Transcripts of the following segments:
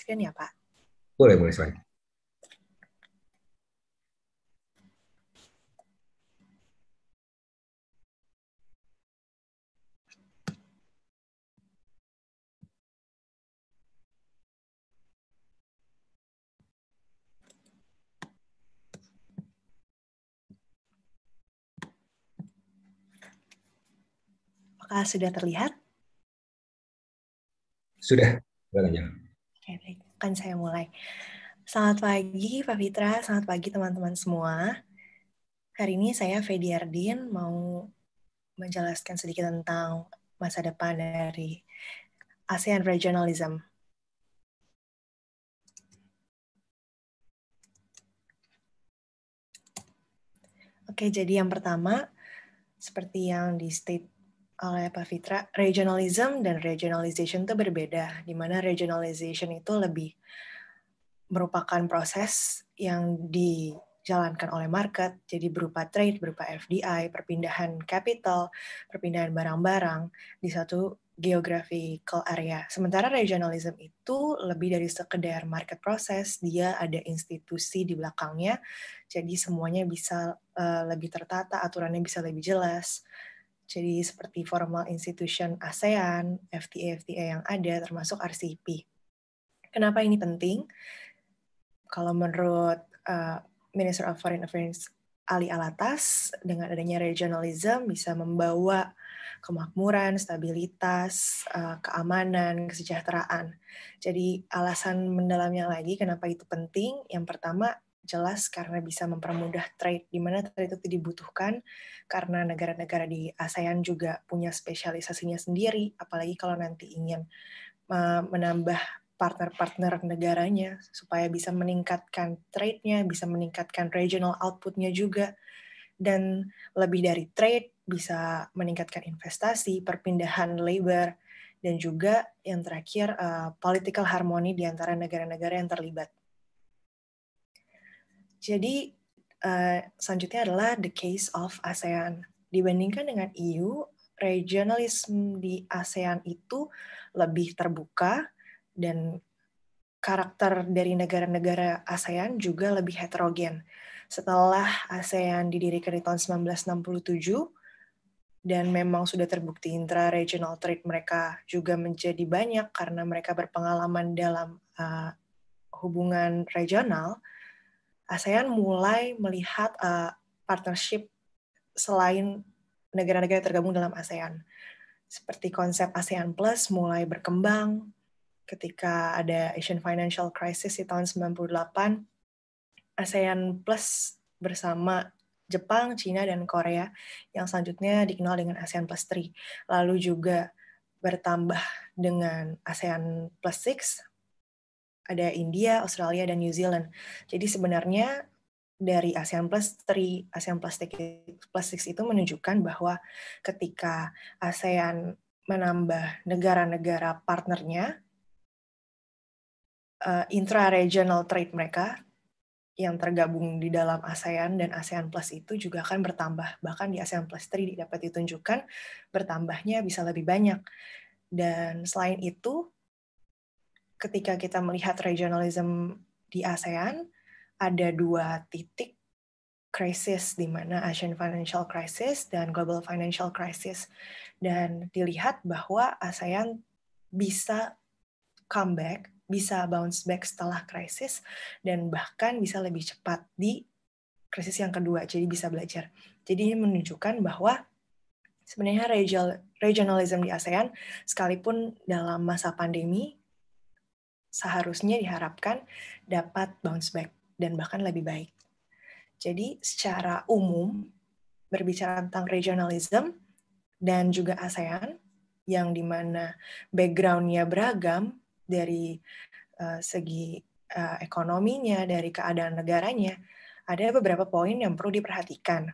screen ya, Pak? Boleh, boleh, silahkan. Apakah sudah terlihat? Sudah, silakan Oke, baik. Kan saya mulai. Selamat pagi, Pak Fitra. Selamat pagi, teman-teman semua. Hari ini saya, Fedi Ardin, mau menjelaskan sedikit tentang masa depan dari ASEAN Regionalism. Oke, jadi yang pertama, seperti yang di state oleh Pak Fitra, regionalism dan regionalization itu berbeda, di mana regionalization itu lebih merupakan proses yang dijalankan oleh market, jadi berupa trade, berupa FDI, perpindahan capital, perpindahan barang-barang di satu geographical area. Sementara regionalism itu lebih dari sekedar market process, dia ada institusi di belakangnya, jadi semuanya bisa uh, lebih tertata, aturannya bisa lebih jelas jadi seperti formal institution ASEAN, FTA-FTA yang ada, termasuk RCEP. Kenapa ini penting? Kalau menurut uh, Minister of Foreign Affairs Ali Alatas, dengan adanya regionalism bisa membawa kemakmuran, stabilitas, uh, keamanan, kesejahteraan. Jadi alasan mendalamnya lagi kenapa itu penting, yang pertama jelas karena bisa mempermudah trade, di mana trade itu dibutuhkan karena negara-negara di ASEAN juga punya spesialisasinya sendiri, apalagi kalau nanti ingin menambah partner-partner negaranya supaya bisa meningkatkan trade-nya, bisa meningkatkan regional output-nya juga, dan lebih dari trade bisa meningkatkan investasi, perpindahan labor, dan juga yang terakhir uh, political harmony di antara negara-negara yang terlibat. Jadi uh, selanjutnya adalah the case of ASEAN. Dibandingkan dengan EU, regionalisme di ASEAN itu lebih terbuka dan karakter dari negara-negara ASEAN juga lebih heterogen. Setelah ASEAN didirikan di tahun 1967, dan memang sudah terbukti intra-regional trade mereka juga menjadi banyak karena mereka berpengalaman dalam uh, hubungan regional, ASEAN mulai melihat uh, partnership selain negara-negara yang tergabung dalam ASEAN. Seperti konsep ASEAN Plus mulai berkembang ketika ada Asian Financial Crisis di tahun 98. ASEAN Plus bersama Jepang, China, dan Korea yang selanjutnya dikenal dengan ASEAN Plus 3. Lalu juga bertambah dengan ASEAN Plus 6 ada India, Australia, dan New Zealand. Jadi sebenarnya dari ASEAN Plus 3, ASEAN Plus 6 itu menunjukkan bahwa ketika ASEAN menambah negara-negara partnernya, uh, intra-regional trade mereka yang tergabung di dalam ASEAN dan ASEAN Plus itu juga akan bertambah. Bahkan di ASEAN Plus 3 dapat ditunjukkan bertambahnya bisa lebih banyak. Dan selain itu, ketika kita melihat regionalism di ASEAN, ada dua titik krisis di mana Asian Financial Crisis dan Global Financial Crisis. Dan dilihat bahwa ASEAN bisa comeback, bisa bounce back setelah krisis, dan bahkan bisa lebih cepat di krisis yang kedua, jadi bisa belajar. Jadi ini menunjukkan bahwa sebenarnya regionalism di ASEAN, sekalipun dalam masa pandemi, seharusnya diharapkan dapat bounce back dan bahkan lebih baik. Jadi secara umum berbicara tentang regionalism dan juga ASEAN yang di mana backgroundnya beragam dari uh, segi uh, ekonominya, dari keadaan negaranya, ada beberapa poin yang perlu diperhatikan.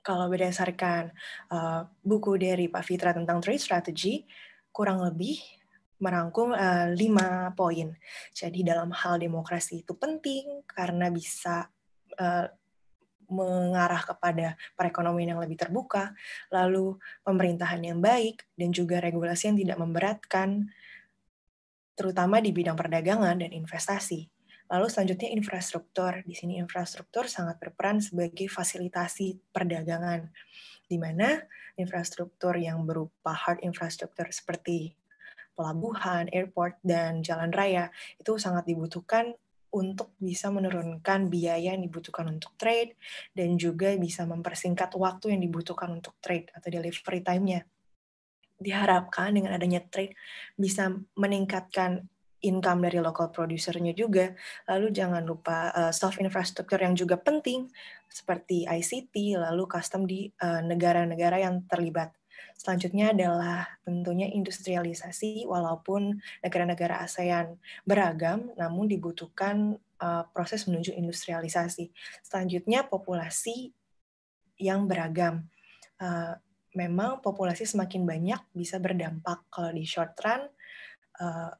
Kalau berdasarkan uh, buku dari Pak Fitra tentang trade strategy, kurang lebih merangkum uh, lima poin. Jadi dalam hal demokrasi itu penting karena bisa uh, mengarah kepada perekonomian yang lebih terbuka, lalu pemerintahan yang baik, dan juga regulasi yang tidak memberatkan, terutama di bidang perdagangan dan investasi. Lalu selanjutnya infrastruktur. Di sini infrastruktur sangat berperan sebagai fasilitasi perdagangan, di mana infrastruktur yang berupa hard infrastruktur seperti pelabuhan, airport, dan jalan raya itu sangat dibutuhkan untuk bisa menurunkan biaya yang dibutuhkan untuk trade dan juga bisa mempersingkat waktu yang dibutuhkan untuk trade atau delivery time-nya. Diharapkan dengan adanya trade bisa meningkatkan income dari local producernya juga. Lalu jangan lupa uh, soft infrastructure yang juga penting seperti ICT, lalu custom di eh, negara-negara uh, yang terlibat. Selanjutnya adalah tentunya industrialisasi, walaupun negara-negara ASEAN beragam, namun dibutuhkan uh, proses menuju industrialisasi. Selanjutnya populasi yang beragam. Uh, memang populasi semakin banyak bisa berdampak kalau di short run uh,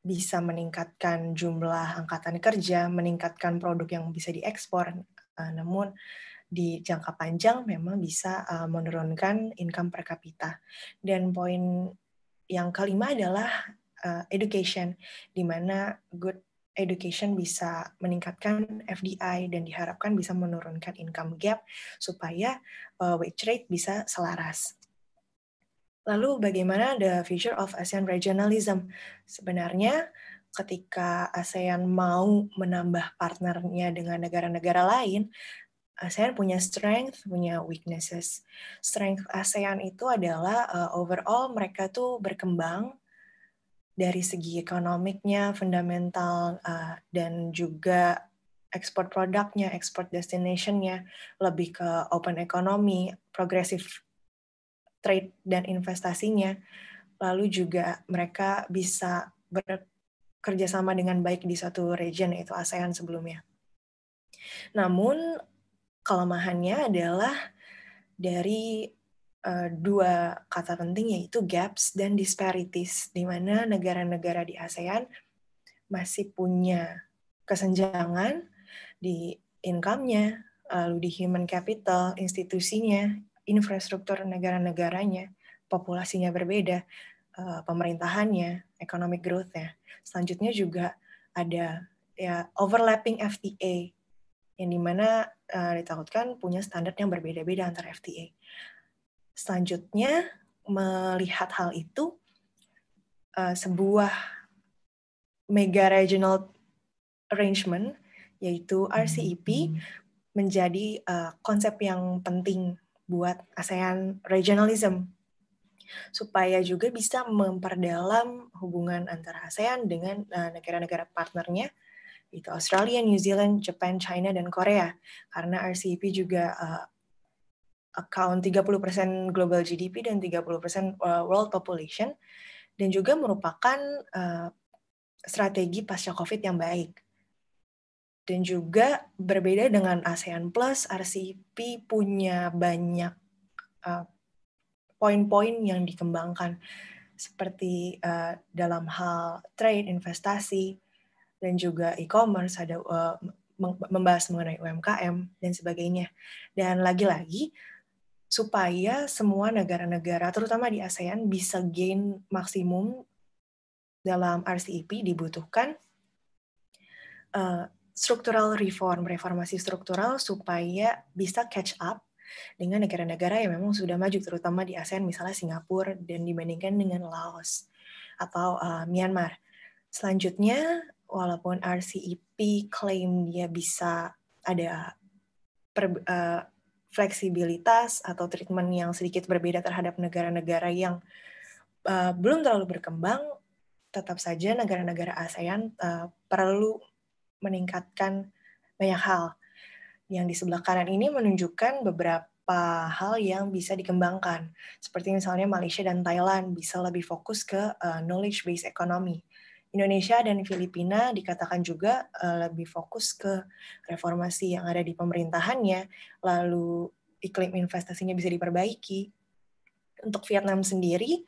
bisa meningkatkan jumlah angkatan kerja, meningkatkan produk yang bisa diekspor. Uh, namun di jangka panjang memang bisa uh, menurunkan income per kapita. Dan poin yang kelima adalah uh, education, di mana good education bisa meningkatkan FDI dan diharapkan bisa menurunkan income gap supaya uh, wage rate bisa selaras. Lalu bagaimana the future of ASEAN regionalism? Sebenarnya ketika ASEAN mau menambah partnernya dengan negara-negara lain, ASEAN punya strength, punya weaknesses. Strength ASEAN itu adalah uh, overall mereka tuh berkembang dari segi ekonomiknya, fundamental, uh, dan juga ekspor produknya, ekspor destinationnya, lebih ke open economy, progresif trade dan investasinya, lalu juga mereka bisa bekerja sama dengan baik di satu region yaitu ASEAN sebelumnya. Namun kelemahannya adalah dari uh, dua kata penting yaitu gaps dan disparities di mana negara-negara di ASEAN masih punya kesenjangan di income-nya, lalu di human capital, institusinya, infrastruktur negara-negaranya, populasinya berbeda, uh, pemerintahannya, economic growth-nya. Selanjutnya juga ada ya overlapping FTA yang di mana uh, ditakutkan punya standar yang berbeda-beda antar FTA. Selanjutnya melihat hal itu uh, sebuah mega regional arrangement yaitu RCEP menjadi uh, konsep yang penting buat ASEAN regionalism supaya juga bisa memperdalam hubungan antara ASEAN dengan negara-negara partnernya itu Australia, New Zealand, Japan, China dan Korea. Karena RCEP juga uh, account 30% global GDP dan 30% uh, world population dan juga merupakan uh, strategi pasca Covid yang baik. Dan juga berbeda dengan ASEAN Plus, RCEP punya banyak uh, poin-poin yang dikembangkan. Seperti uh, dalam hal trade, investasi, dan juga e-commerce, ada uh, membahas mengenai UMKM dan sebagainya. Dan lagi-lagi supaya semua negara-negara, terutama di ASEAN, bisa gain maksimum dalam RCEP dibutuhkan uh, struktural reform, reformasi struktural supaya bisa catch up dengan negara-negara yang memang sudah maju, terutama di ASEAN, misalnya Singapura, dan dibandingkan dengan Laos atau uh, Myanmar. Selanjutnya, walaupun RCEP klaim dia bisa ada per, uh, fleksibilitas atau treatment yang sedikit berbeda terhadap negara-negara yang uh, belum terlalu berkembang, tetap saja negara-negara ASEAN uh, perlu meningkatkan banyak hal. Yang di sebelah kanan ini menunjukkan beberapa hal yang bisa dikembangkan. Seperti misalnya Malaysia dan Thailand bisa lebih fokus ke uh, knowledge-based economy. Indonesia dan Filipina dikatakan juga uh, lebih fokus ke reformasi yang ada di pemerintahannya, lalu iklim investasinya bisa diperbaiki. Untuk Vietnam sendiri,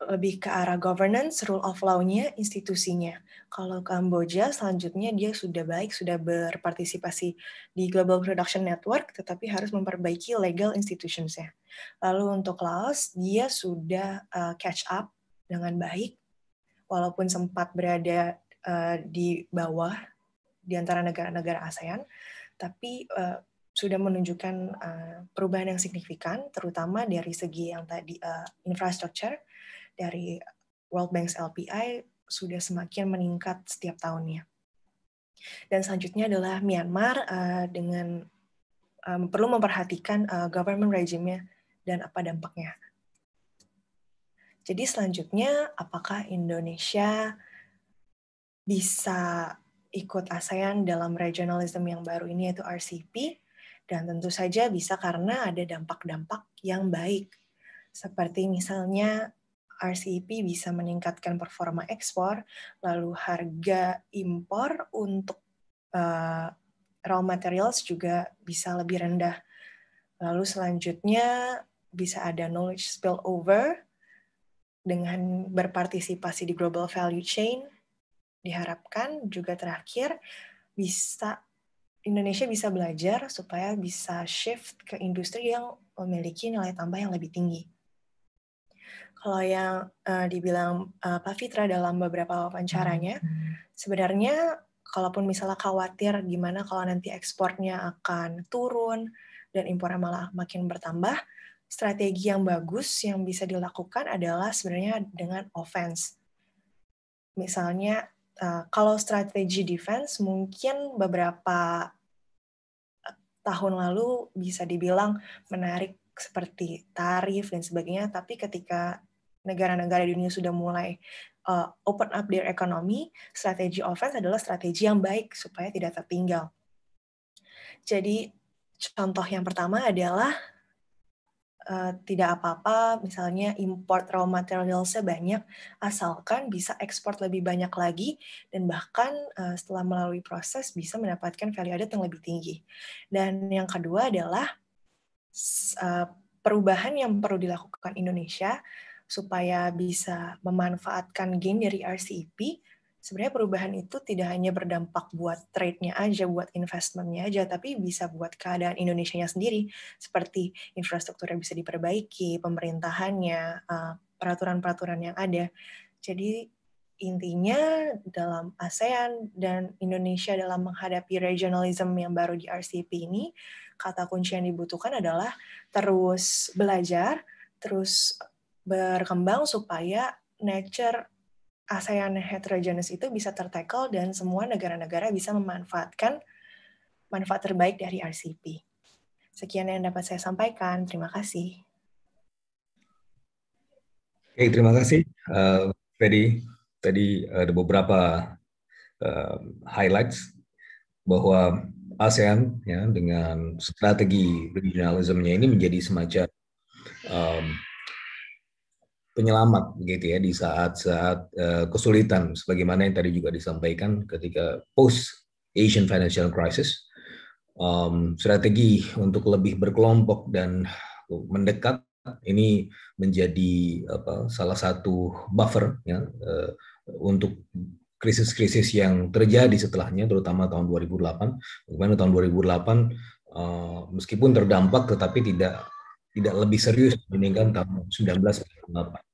lebih ke arah governance, rule of law-nya, institusinya. Kalau Kamboja selanjutnya dia sudah baik, sudah berpartisipasi di Global Production Network, tetapi harus memperbaiki legal institutions-nya. Lalu untuk Laos, dia sudah uh, catch up dengan baik, walaupun sempat berada uh, di bawah di antara negara-negara ASEAN, tapi uh, sudah menunjukkan uh, perubahan yang signifikan, terutama dari segi yang tadi uh, infrastructure dari World Bank's LPI sudah semakin meningkat setiap tahunnya. Dan selanjutnya adalah Myanmar uh, dengan um, perlu memperhatikan uh, government regime-nya dan apa dampaknya. Jadi selanjutnya, apakah Indonesia bisa ikut ASEAN dalam regionalism yang baru ini yaitu RCP? Dan tentu saja bisa karena ada dampak-dampak yang baik. Seperti misalnya RCEP bisa meningkatkan performa ekspor, lalu harga impor untuk uh, raw materials juga bisa lebih rendah. Lalu selanjutnya bisa ada knowledge spillover dengan berpartisipasi di global value chain. Diharapkan juga terakhir bisa Indonesia bisa belajar supaya bisa shift ke industri yang memiliki nilai tambah yang lebih tinggi. Kalau yang uh, dibilang uh, Pak Fitra dalam beberapa wawancaranya, sebenarnya kalaupun misalnya khawatir gimana kalau nanti ekspornya akan turun dan impornya malah makin bertambah, strategi yang bagus yang bisa dilakukan adalah sebenarnya dengan offense. Misalnya, eh, kalau strategi defense mungkin beberapa eh, tahun lalu bisa dibilang menarik seperti tarif dan sebagainya, tapi ketika negara-negara dunia sudah mulai uh, open up their economy, strategi offense adalah strategi yang baik supaya tidak tertinggal. Jadi contoh yang pertama adalah uh, tidak apa-apa misalnya import raw materialsnya banyak asalkan bisa ekspor lebih banyak lagi dan bahkan uh, setelah melalui proses bisa mendapatkan value added yang lebih tinggi. Dan yang kedua adalah uh, perubahan yang perlu dilakukan Indonesia supaya bisa memanfaatkan gain dari RCEP, sebenarnya perubahan itu tidak hanya berdampak buat trade-nya aja, buat investment-nya aja, tapi bisa buat keadaan Indonesia-nya sendiri, seperti infrastruktur yang bisa diperbaiki, pemerintahannya, eh, peraturan-peraturan yang ada. Jadi intinya dalam ASEAN dan Indonesia dalam menghadapi regionalism yang baru di RCEP ini, kata kunci yang dibutuhkan adalah terus belajar, terus berkembang supaya nature ASEAN heterogeneous itu bisa tertackle dan semua negara-negara bisa memanfaatkan manfaat terbaik dari RCP. Sekian yang dapat saya sampaikan. Terima kasih. Oke, terima kasih, uh, Fedi. Tadi ada beberapa uh, highlights bahwa ASEAN ya dengan strategi regionalismnya ini menjadi semacam um, penyelamat begitu ya di saat-saat uh, kesulitan sebagaimana yang tadi juga disampaikan ketika post Asian financial crisis um, strategi untuk lebih berkelompok dan mendekat ini menjadi apa, salah satu buffer ya uh, untuk krisis-krisis yang terjadi setelahnya terutama tahun 2008 bagaimana tahun 2008 uh, meskipun terdampak tetapi tidak tidak lebih serius dibandingkan tahun 1998.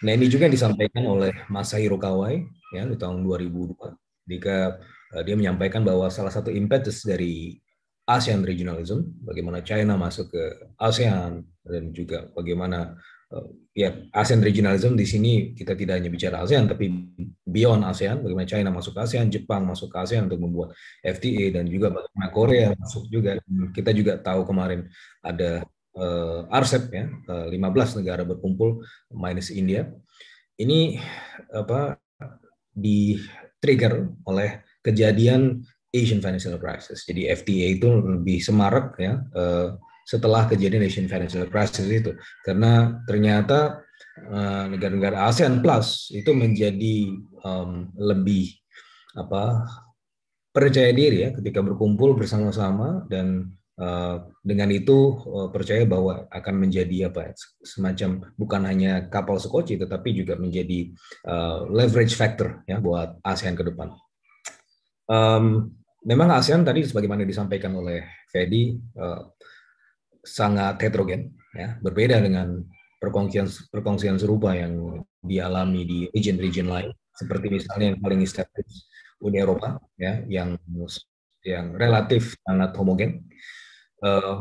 Nah ini juga yang disampaikan oleh Masahiro Kawai ya di tahun 2002 ketika uh, dia menyampaikan bahwa salah satu impetus dari ASEAN regionalism, bagaimana China masuk ke ASEAN dan juga bagaimana uh, ya ASEAN regionalism di sini kita tidak hanya bicara ASEAN tapi beyond ASEAN, bagaimana China masuk ke ASEAN, Jepang masuk ke ASEAN untuk membuat FTA dan juga bagaimana Korea masuk juga. Kita juga tahu kemarin ada uh, RCEP ya, uh, eh, 15 negara berkumpul minus India. Ini apa di trigger oleh kejadian Asian Financial Crisis. Jadi FTA itu lebih semarak ya uh, setelah kejadian Asian Financial Crisis itu karena ternyata negara-negara uh, ASEAN Plus itu menjadi um, lebih apa percaya diri ya ketika berkumpul bersama-sama dan Eh, dengan itu eh, percaya bahwa akan menjadi apa semacam bukan hanya kapal sekoci tetapi juga menjadi uh, leverage factor ya buat ASEAN ke depan. Um, memang ASEAN tadi sebagaimana disampaikan oleh Fedi uh, sangat heterogen ya berbeda dengan perkongsian perkongsian serupa yang dialami di region-region lain seperti misalnya yang paling established Uni Eropa ya yang yang relatif sangat homogen. Uh,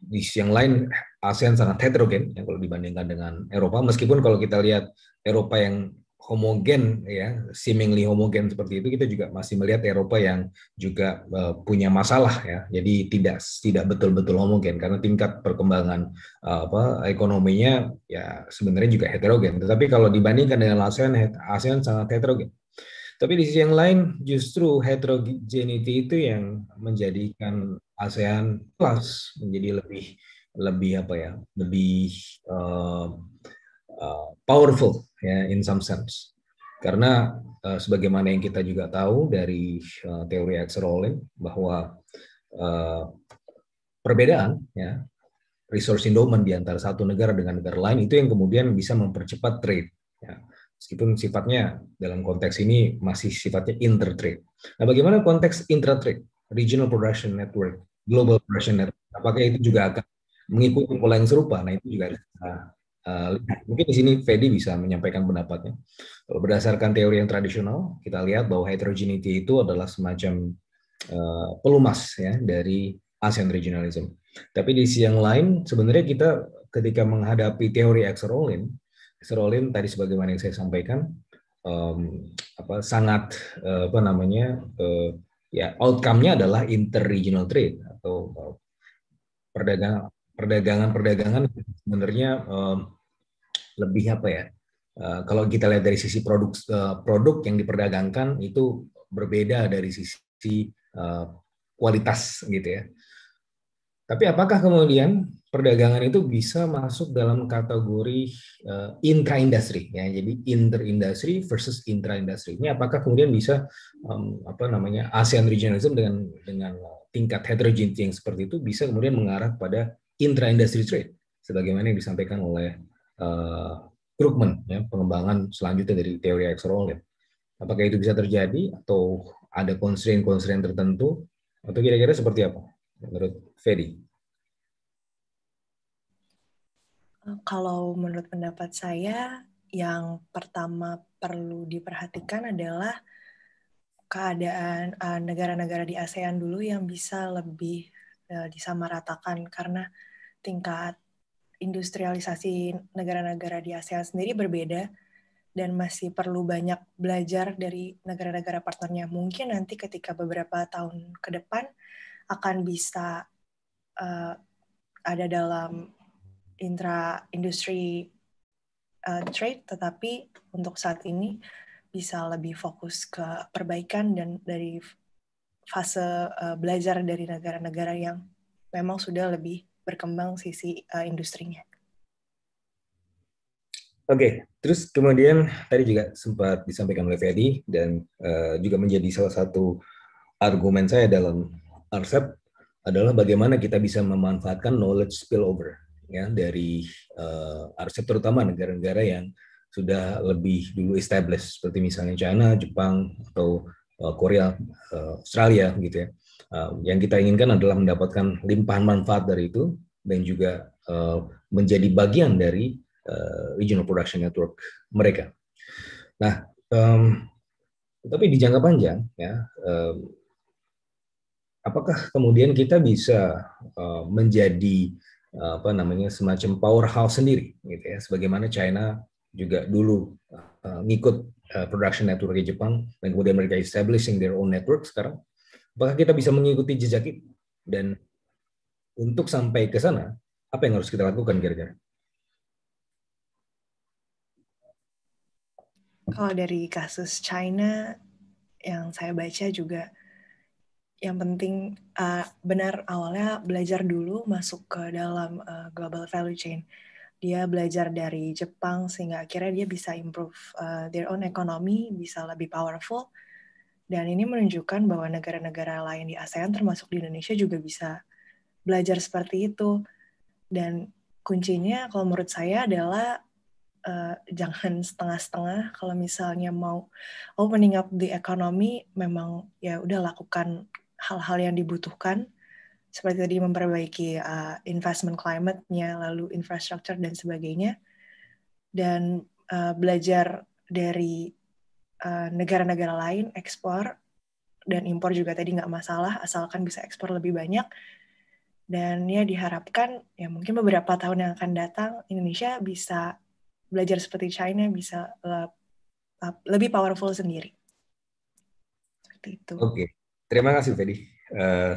di sisi yang lain ASEAN sangat heterogen ya kalau dibandingkan dengan Eropa. Meskipun kalau kita lihat Eropa yang homogen ya seemingly homogen seperti itu kita juga masih melihat Eropa yang juga uh, punya masalah ya. Jadi tidak tidak betul-betul homogen. Karena tingkat perkembangan uh, apa ekonominya ya sebenarnya juga heterogen. Tetapi kalau dibandingkan dengan ASEAN ASEAN sangat heterogen. Tapi di sisi yang lain justru heterogeneity itu yang menjadikan ASEAN Plus menjadi lebih lebih apa ya lebih uh, uh, powerful ya in some sense. Karena uh, sebagaimana yang kita juga tahu dari uh, teori Axel Rowling bahwa uh, perbedaan ya resource endowment di antara satu negara dengan negara lain itu yang kemudian bisa mempercepat trade ya. Meskipun sifatnya dalam konteks ini masih sifatnya intertrade. Nah, bagaimana konteks intratrade, regional production network, global production network? Apakah itu juga akan mengikuti pola yang serupa? Nah, itu juga Uh, mungkin di sini Fedi bisa menyampaikan pendapatnya. Berdasarkan teori yang tradisional, kita lihat bahwa heterogeneity itu adalah semacam uh, pelumas ya dari ASEAN regionalism. Tapi di sisi yang lain, sebenarnya kita ketika menghadapi teori Exerolin, Exerolin tadi sebagaimana yang saya sampaikan, um, apa sangat uh, apa namanya uh, ya outcome-nya adalah interregional trade atau uh, perdagangan perdagangan-perdagangan sebenarnya um, lebih apa ya? Uh, kalau kita lihat dari sisi produk uh, produk yang diperdagangkan itu berbeda dari sisi uh, kualitas gitu ya. Tapi apakah kemudian perdagangan itu bisa masuk dalam kategori uh, intra-industri ya. Jadi inter-industri versus intra-industri. Ini apakah kemudian bisa um, apa namanya ASEAN regionalism dengan dengan tingkat heterogeneity yang seperti itu bisa kemudian mengarah pada intra-industry trade sebagaimana yang disampaikan oleh uh, Krugman ya, pengembangan selanjutnya dari teori Exerolin. Apakah itu bisa terjadi atau ada constraint-constraint tertentu atau kira-kira seperti apa menurut Fedi? Kalau menurut pendapat saya, yang pertama perlu diperhatikan adalah keadaan uh, negara-negara di ASEAN dulu yang bisa lebih uh, disamaratakan karena tingkat industrialisasi negara-negara di ASEAN sendiri berbeda dan masih perlu banyak belajar dari negara-negara partnernya. Mungkin nanti ketika beberapa tahun ke depan akan bisa uh, ada dalam intra industri uh, trade, tetapi untuk saat ini bisa lebih fokus ke perbaikan dan dari fase uh, belajar dari negara-negara yang memang sudah lebih berkembang sisi uh, industrinya. Oke, okay. terus kemudian tadi juga sempat disampaikan oleh Fedi dan uh, juga menjadi salah satu argumen saya dalam RCEP adalah bagaimana kita bisa memanfaatkan knowledge spillover ya dari uh, RCEP terutama negara-negara yang sudah lebih dulu established seperti misalnya China, Jepang atau uh, Korea, uh, Australia gitu ya. Uh, yang kita inginkan adalah mendapatkan limpahan manfaat dari itu dan juga menjadi bagian dari regional production network mereka. Nah, um, tapi di jangka panjang ya, apakah kemudian kita bisa menjadi apa namanya semacam powerhouse sendiri, gitu ya, sebagaimana China juga dulu uh, ngikut uh, production network di Jepang dan kemudian mereka establishing their own network sekarang apakah kita bisa mengikuti jejak itu? Dan untuk sampai ke sana, apa yang harus kita lakukan kira-kira? Kalau dari kasus China yang saya baca juga yang penting uh, benar awalnya belajar dulu masuk ke dalam uh, global value chain. Dia belajar dari Jepang sehingga akhirnya dia bisa improve uh, their own economy, bisa lebih powerful. Dan ini menunjukkan bahwa negara-negara lain di ASEAN termasuk di Indonesia juga bisa belajar seperti itu. Dan kuncinya kalau menurut saya adalah uh, jangan setengah-setengah. Kalau misalnya mau opening up the economy memang ya udah lakukan hal-hal yang dibutuhkan seperti tadi memperbaiki uh, investment climate-nya lalu infrastructure dan sebagainya dan uh, belajar dari eh, negara-negara uh, lain ekspor dan impor juga tadi nggak masalah asalkan bisa ekspor lebih banyak dan ya diharapkan ya mungkin beberapa tahun yang akan datang Indonesia bisa belajar seperti China bisa uh, lebih powerful sendiri seperti itu. Oke, okay. terima kasih Fedi. Uh,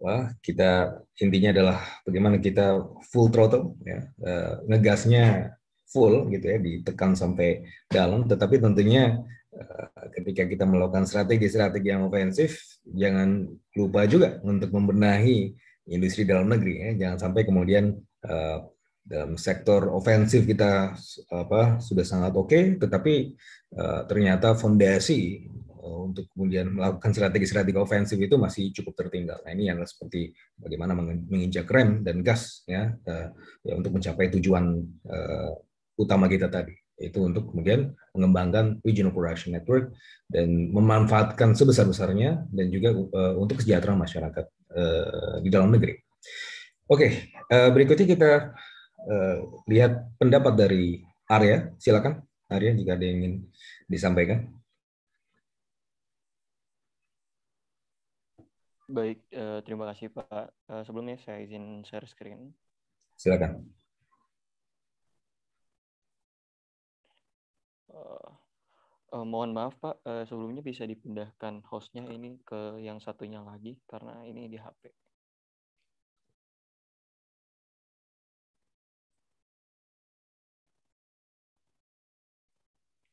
wah, kita intinya adalah bagaimana kita full throttle ya. Uh, ngegasnya full gitu ya ditekan sampai dalam. Tetapi tentunya eh, ketika kita melakukan strategi-strategi yang ofensif jangan lupa juga untuk membenahi industri dalam negeri ya. Jangan sampai kemudian uh, dalam sektor ofensif kita apa sudah sangat oke okay, tetapi uh, ternyata fondasi untuk kemudian melakukan strategi-strategi ofensif itu masih cukup tertinggal. Nah ini yang seperti bagaimana menginjak rem dan gas ya, uh, ya untuk mencapai tujuan uh, utama kita tadi itu untuk kemudian mengembangkan regional production network dan memanfaatkan sebesar-besarnya dan juga uh, untuk kesejahteraan masyarakat uh, di dalam negeri. Oke, okay, uh, berikutnya kita uh, lihat pendapat dari Arya. Silakan Arya jika ada yang ingin disampaikan. Baik, uh, terima kasih Pak. Uh, sebelumnya saya izin share screen. Silakan. Uh, uh, mohon maaf Pak, uh, sebelumnya bisa dipindahkan hostnya ini ke yang satunya lagi karena ini di HP.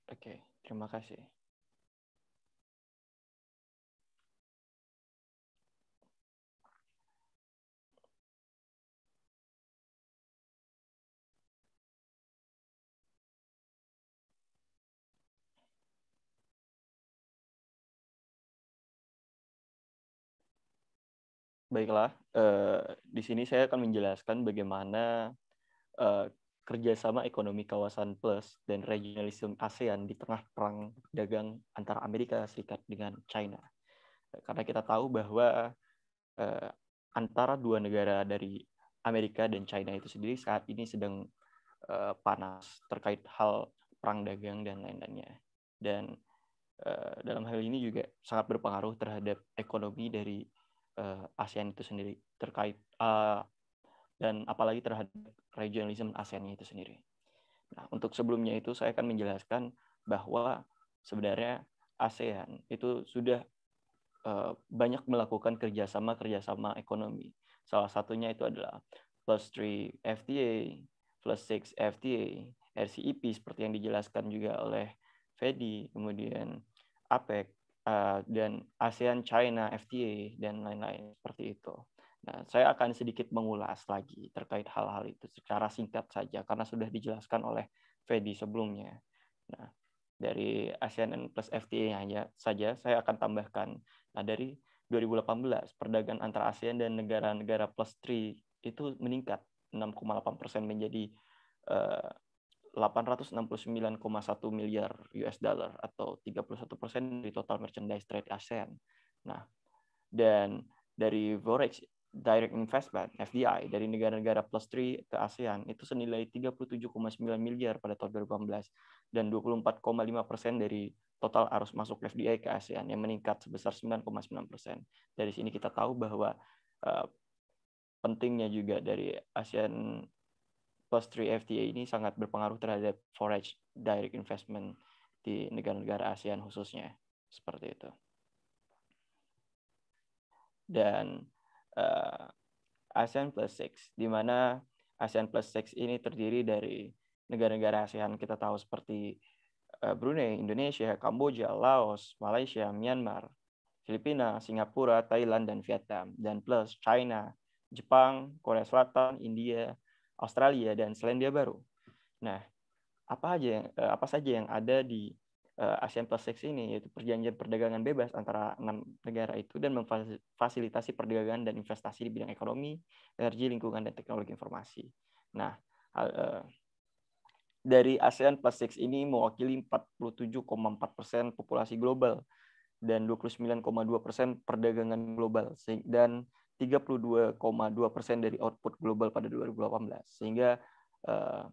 Oke, terima kasih. Baiklah, uh, di sini saya akan menjelaskan bagaimana uh, kerjasama ekonomi kawasan plus dan regionalisme ASEAN di tengah perang dagang antara Amerika Serikat dengan China. Karena kita tahu bahwa uh, antara dua negara dari Amerika dan China itu sendiri saat ini sedang uh, panas terkait hal perang dagang dan lain-lainnya. Dan uh, dalam hal ini juga sangat berpengaruh terhadap ekonomi dari uh, ASEAN itu sendiri terkait uh, dan apalagi terhadap regionalisme ASEAN itu sendiri. Nah, untuk sebelumnya itu saya akan menjelaskan bahwa sebenarnya ASEAN itu sudah uh, banyak melakukan kerjasama-kerjasama ekonomi. Salah satunya itu adalah Plus 3 FTA, Plus 6 FTA, RCEP seperti yang dijelaskan juga oleh Fedi, kemudian APEC, uh, dan ASEAN China FTA dan lain-lain seperti itu. Nah, saya akan sedikit mengulas lagi terkait hal-hal itu secara singkat saja karena sudah dijelaskan oleh Fedi sebelumnya. Nah, dari ASEAN plus FTA hanya saja saya akan tambahkan. Nah, dari 2018 perdagangan antara ASEAN dan negara-negara plus 3 itu meningkat 6,8 persen menjadi uh, 869,1 miliar US dollar atau 31 persen dari total merchandise trade ASEAN. Nah, dan dari Forex Direct Investment (FDI) dari negara-negara plus 3 ke ASEAN itu senilai 37,9 miliar pada tahun 2018 dan 24,5 persen dari total arus masuk FDI ke ASEAN yang meningkat sebesar 9,9 persen. Dari sini kita tahu bahwa uh, pentingnya juga dari ASEAN plus 3 FTA ini sangat berpengaruh terhadap forex direct investment di negara-negara ASEAN khususnya seperti itu. Dan uh, ASEAN plus 6 di mana ASEAN plus 6 ini terdiri dari negara-negara ASEAN kita tahu seperti uh, Brunei, Indonesia, Kamboja, Laos, Malaysia, Myanmar, Filipina, Singapura, Thailand dan Vietnam dan plus China, Jepang, Korea Selatan, India, Australia dan Selandia Baru. Nah, apa aja yang eh, apa saja yang ada di ASEAN Plus Six ini yaitu perjanjian perdagangan bebas antara enam negara itu dan memfasilitasi perdagangan dan investasi di bidang ekonomi, energi, lingkungan dan teknologi informasi. Nah, uh, dari ASEAN Plus Six ini mewakili 47,4 persen populasi global dan 29,2 persen perdagangan global dan 32,2 persen dari output global pada 2018. Sehingga uh,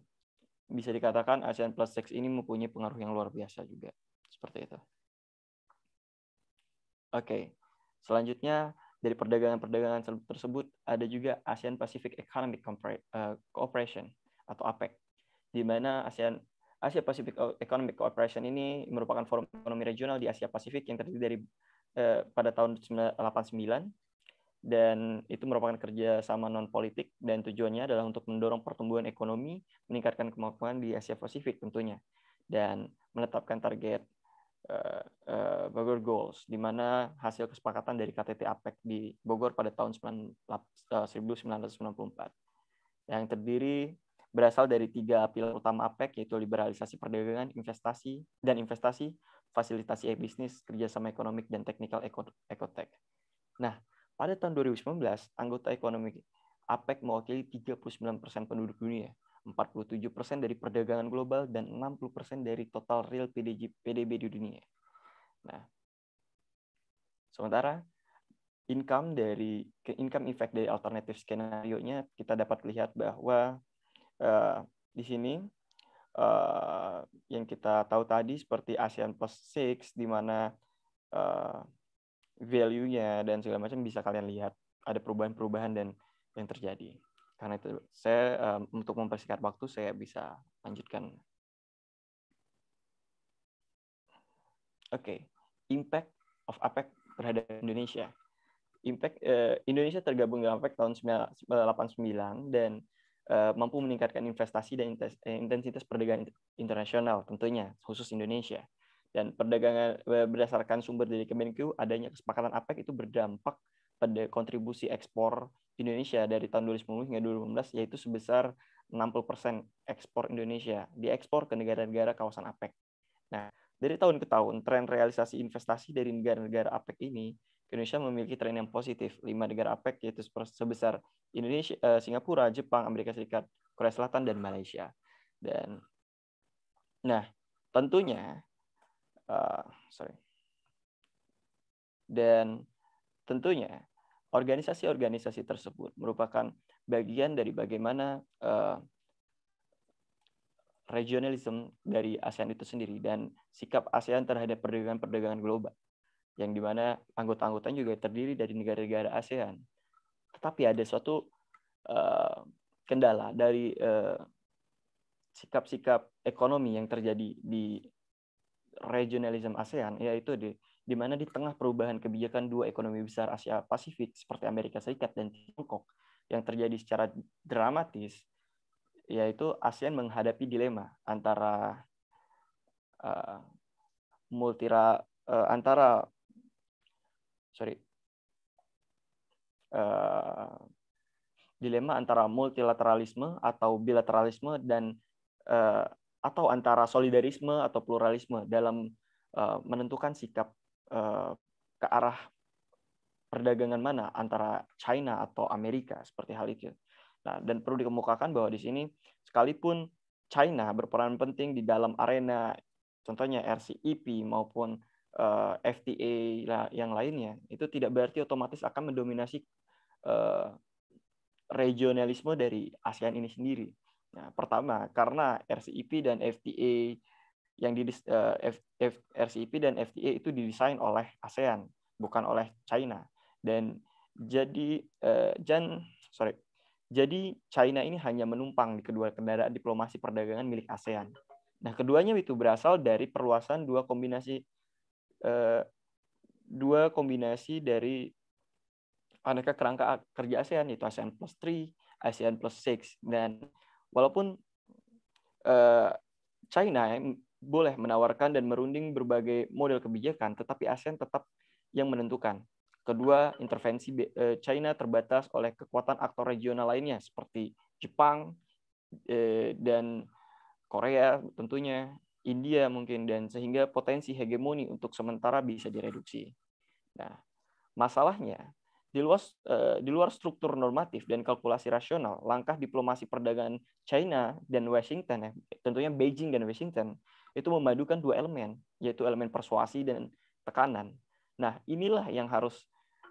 bisa dikatakan ASEAN Plus Six ini mempunyai pengaruh yang luar biasa juga. seperti itu. Oke, selanjutnya dari perdagangan-perdagangan tersebut ada juga ASEAN Pacific Economic eh, Cooperation atau APEC, di mana ASEAN Asia Pacific Economic Cooperation ini merupakan forum ekonomi regional di Asia Pasifik yang terdiri dari eh, pada tahun 1989 dan itu merupakan kerja sama non politik dan tujuannya adalah untuk mendorong pertumbuhan ekonomi, meningkatkan kemampuan di Asia Pasifik tentunya, dan menetapkan target uh, uh, Bogor Goals, di mana hasil kesepakatan dari KTT APEC di Bogor pada tahun 1994 eh, yang terdiri berasal dari tiga pilar utama APEC yaitu liberalisasi perdagangan, investasi dan investasi, fasilitasi e-bisnis, kerjasama ekonomi dan technical ecotech. Nah, pada tahun 2019, anggota ekonomi APEC mewakili 39% penduduk dunia, 47% dari perdagangan global, dan 60% dari total real PDB di dunia. Nah, sementara income dari income effect dari alternatif skenario-nya kita dapat lihat bahwa uh, di sini uh, yang kita tahu tadi seperti ASEAN Plus 6 di mana uh, value-nya dan segala macam bisa kalian lihat ada perubahan-perubahan dan yang terjadi. Karena itu saya um, untuk mempersingkat waktu saya bisa lanjutkan. Oke, okay. impact of APEC terhadap Indonesia. Impact uh, Indonesia tergabung dalam APEC tahun 1989 dan uh, mampu meningkatkan investasi dan intensitas perdagangan internasional tentunya khusus Indonesia dan perdagangan berdasarkan sumber dari Kemenku adanya kesepakatan APEC itu berdampak pada kontribusi ekspor Indonesia dari tahun 2010 hingga 2015 yaitu sebesar 60% ekspor Indonesia diekspor ke negara-negara kawasan APEC. Nah, dari tahun ke tahun tren realisasi investasi dari negara-negara APEC ini Indonesia memiliki tren yang positif. Lima negara APEC yaitu sebesar Indonesia, eh, Singapura, Jepang, Amerika Serikat, Korea Selatan dan Malaysia. Dan nah, tentunya uh, sorry. Dan tentunya organisasi-organisasi tersebut merupakan bagian dari bagaimana uh, regionalisme dari ASEAN itu sendiri dan sikap ASEAN terhadap perdagangan-perdagangan global yang di mana anggota-anggotanya juga terdiri dari negara-negara ASEAN. Tetapi ada suatu uh, kendala dari sikap-sikap uh, ekonomi yang terjadi di regionalism ASEAN yaitu di di mana di tengah perubahan kebijakan dua ekonomi besar Asia Pasifik seperti Amerika Serikat dan Tiongkok yang terjadi secara dramatis yaitu ASEAN menghadapi dilema antara uh, multira uh, antara sorry uh, dilema antara multilateralisme atau bilateralisme dan atau antara solidarisme atau pluralisme dalam uh, menentukan sikap uh, ke arah perdagangan mana antara China atau Amerika seperti hal itu. Nah, dan perlu dikemukakan bahwa di sini sekalipun China berperan penting di dalam arena contohnya RCEP maupun uh, eh, FTA yang lainnya, itu tidak berarti otomatis akan mendominasi uh, regionalisme dari ASEAN ini sendiri. Nah, pertama karena RCEP dan FTA yang di F, RCEP dan FTA itu didesain oleh ASEAN bukan oleh China dan jadi uh, Jan sorry jadi China ini hanya menumpang di kedua kendaraan diplomasi perdagangan milik ASEAN. Nah keduanya itu berasal dari perluasan dua kombinasi uh, dua kombinasi dari aneka kerangka kerja ASEAN yaitu ASEAN Plus 3, ASEAN Plus 6 dan walaupun uh, China boleh menawarkan dan merunding berbagai model kebijakan, tetapi ASEAN tetap yang menentukan. Kedua, intervensi eh, China terbatas oleh kekuatan aktor regional lainnya seperti Jepang eh, dan Korea tentunya, India mungkin dan sehingga potensi hegemoni untuk sementara bisa direduksi. Nah, masalahnya di luar, uh, di luar struktur normatif dan kalkulasi rasional, langkah diplomasi perdagangan China dan Washington, ya, tentunya Beijing dan Washington, itu memadukan dua elemen, yaitu elemen persuasi dan tekanan. Nah, inilah yang harus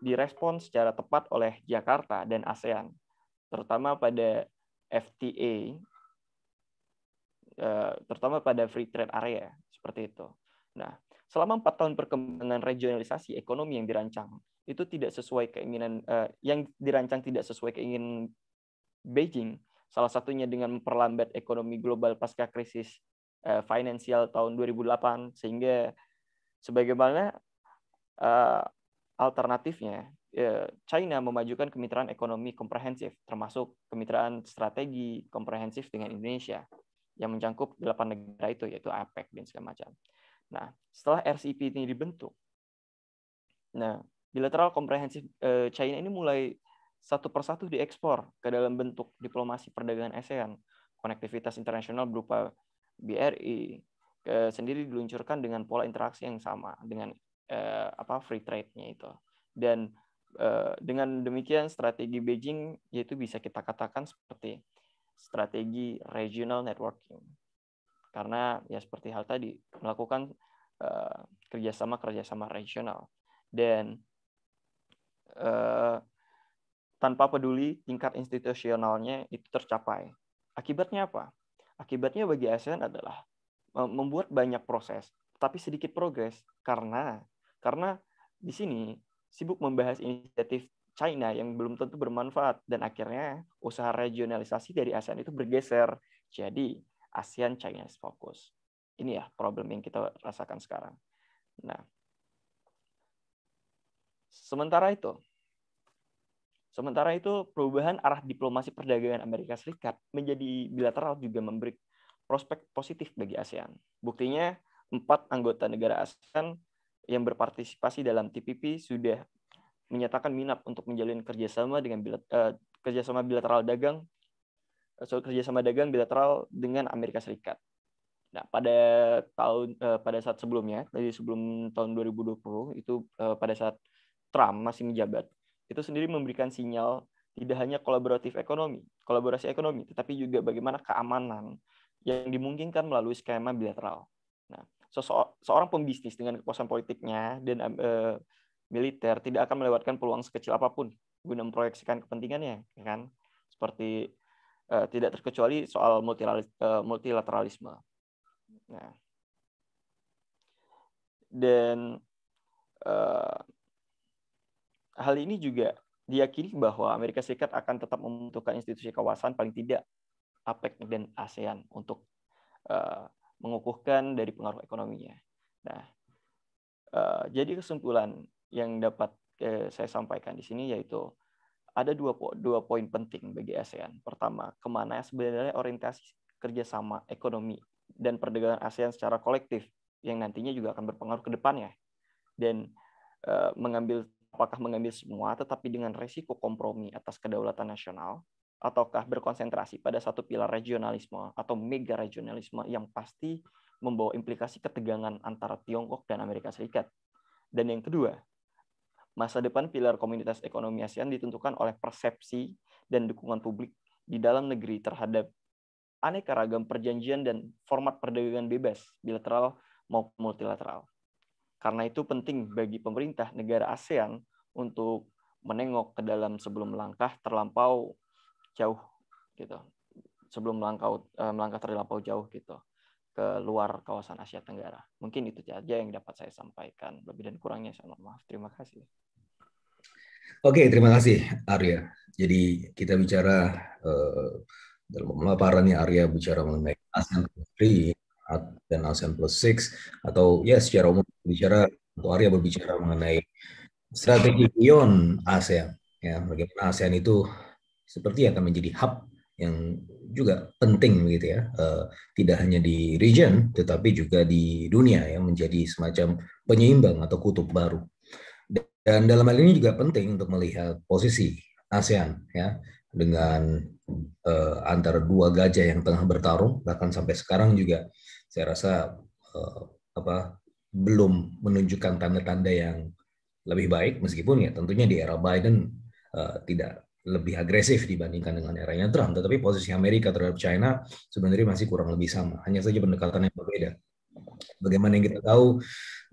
direspon secara tepat oleh Jakarta dan ASEAN, terutama pada FTA, eh, terutama pada free trade area seperti itu. Nah, selama empat tahun perkembangan regionalisasi ekonomi yang dirancang itu tidak sesuai keinginan uh, yang dirancang tidak sesuai keinginan Beijing salah satunya dengan memperlambat ekonomi global pasca krisis uh, finansial tahun 2008 sehingga sebagaimana uh, alternatifnya China memajukan kemitraan ekonomi komprehensif termasuk kemitraan strategi komprehensif dengan Indonesia yang mencangkup delapan negara itu yaitu APEC dan segala macam. Nah, setelah RCEP ini dibentuk, nah bilateral komprehensif eh, China ini mulai satu persatu diekspor ke dalam bentuk diplomasi perdagangan ASEAN, konektivitas internasional berupa BRI eh, sendiri diluncurkan dengan pola interaksi yang sama dengan eh, apa free trade-nya itu. Dan eh, dengan demikian strategi Beijing yaitu bisa kita katakan seperti strategi regional networking. Karena ya seperti hal tadi melakukan uh, kerjasama-kerjasama regional dan Eh, tanpa peduli tingkat institusionalnya itu tercapai. Akibatnya apa? Akibatnya bagi ASEAN adalah membuat banyak proses, tapi sedikit progres karena karena di sini sibuk membahas inisiatif China yang belum tentu bermanfaat dan akhirnya usaha regionalisasi dari ASEAN itu bergeser jadi ASEAN China fokus. Ini ya problem yang kita rasakan sekarang. Nah, Sementara itu, sementara itu perubahan arah diplomasi perdagangan Amerika Serikat menjadi bilateral juga memberi prospek positif bagi ASEAN. Buktinya empat anggota negara ASEAN yang berpartisipasi dalam TPP sudah menyatakan minat untuk menjalin kerjasama dengan bilat, uh, kerjasama bilateral dagang uh, so, kerjasama dagang bilateral dengan Amerika Serikat. Nah, pada tahun uh, pada saat sebelumnya, dari sebelum tahun 2020 itu pada saat Trump masih menjabat, itu sendiri memberikan sinyal tidak hanya kolaboratif ekonomi, kolaborasi ekonomi, tetapi juga bagaimana keamanan yang dimungkinkan melalui skema bilateral. Nah, seorang pembisnis dengan kekuasaan politiknya dan uh, militer tidak akan melewatkan peluang sekecil apa pun guna memproyeksikan kepentingannya, ya kan? Seperti uh, tidak terkecuali soal uh, multilateralisme. Nah, dan uh, hal ini juga diyakini bahwa Amerika Serikat akan tetap membutuhkan institusi kawasan paling tidak APEC dan ASEAN untuk uh, mengukuhkan dari pengaruh ekonominya. Nah, uh, jadi kesimpulan yang dapat uh, saya sampaikan di sini yaitu ada dua dua poin penting bagi ASEAN. Pertama, ke mana sebenarnya orientasi kerjasama ekonomi dan perdagangan ASEAN secara kolektif yang nantinya juga akan berpengaruh ke depannya dan uh, mengambil apakah mengambil semua tetapi dengan resiko kompromi atas kedaulatan nasional ataukah berkonsentrasi pada satu pilar regionalisme atau mega regionalisme yang pasti membawa implikasi ketegangan antara Tiongkok dan Amerika Serikat. Dan yang kedua, masa depan pilar komunitas ekonomi ASEAN ditentukan oleh persepsi dan dukungan publik di dalam negeri terhadap aneka ragam perjanjian dan format perdagangan bebas bilateral maupun multilateral. Karena itu penting bagi pemerintah negara ASEAN untuk menengok ke dalam sebelum melangkah terlampau jauh gitu. Sebelum melangkah eh, melangkah terlampau jauh gitu ke luar kawasan Asia Tenggara. Mungkin itu saja yang dapat saya sampaikan. Lebih dan kurangnya saya mohon maaf. Terima kasih. Oke, terima kasih Arya. Jadi kita bicara uh, dalam pemaparannya Arya bicara mengenai ASEAN 3 dan ASEAN Plus 6 atau ya secara umum bicara atau Arya berbicara mengenai strategi beyond ASEAN. Ya bagaimana ASEAN itu seperti akan menjadi hub yang juga penting begitu ya. Uh, tidak hanya di region tetapi juga di dunia yang menjadi semacam penyeimbang atau kutub baru. Dan dalam hal ini juga penting untuk melihat posisi ASEAN ya dengan uh, antara dua gajah yang tengah bertarung bahkan sampai sekarang juga saya rasa uh, apa belum menunjukkan tanda-tanda yang lebih baik meskipun ya tentunya di era Biden uh, tidak lebih agresif dibandingkan dengan eranya Trump. Tetapi posisi Amerika terhadap China sebenarnya masih kurang lebih sama. Hanya saja pendekatan yang berbeda. Bagaimana yang kita tahu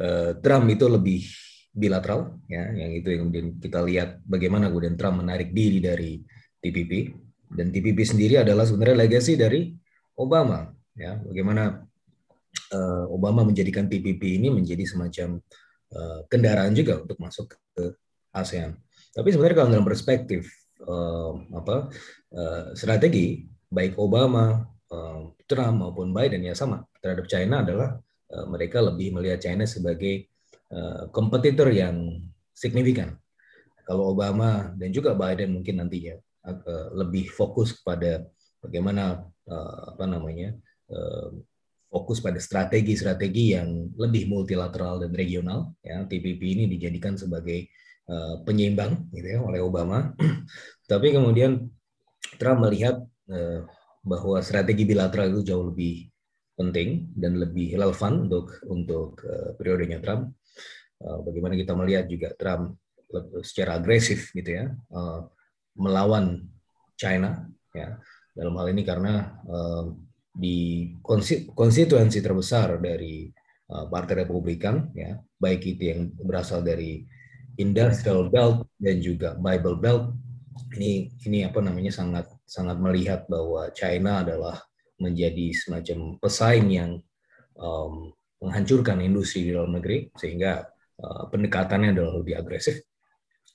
uh, Trump itu lebih bilateral ya yang itu yang kemudian kita lihat bagaimana kemudian Trump menarik diri dari TPP dan TPP sendiri adalah sebenarnya legacy dari Obama ya. Bagaimana uh, Obama menjadikan TPP ini menjadi semacam uh, kendaraan juga untuk masuk ke ASEAN. Tapi sebenarnya kalau dalam perspektif uh, apa uh, strategi baik Obama, uh, Trump maupun Biden ya sama terhadap China adalah uh, mereka lebih melihat China sebagai uh, kompetitor yang signifikan. Kalau Obama dan juga Biden mungkin nantinya lebih fokus kepada bagaimana apa namanya fokus pada strategi-strategi yang lebih multilateral dan regional. Ya, TPP ini dijadikan sebagai uh, penyeimbang gitu ya oleh Obama. Tapi kemudian Trump melihat uh, bahwa strategi bilateral itu jauh lebih penting dan lebih relevan untuk untuk uh, periodenya Trump. Uh, bagaimana kita melihat juga Trump secara agresif gitu ya uh, melawan China ya dalam hal ini karena uh, di konstituensi terbesar dari uh, Partai Republikan, ya, baik itu yang berasal dari Industrial Belt dan juga Bible Belt, ini ini apa namanya sangat sangat melihat bahwa China adalah menjadi semacam pesaing yang um, menghancurkan industri di dalam negeri sehingga uh, pendekatannya adalah lebih agresif.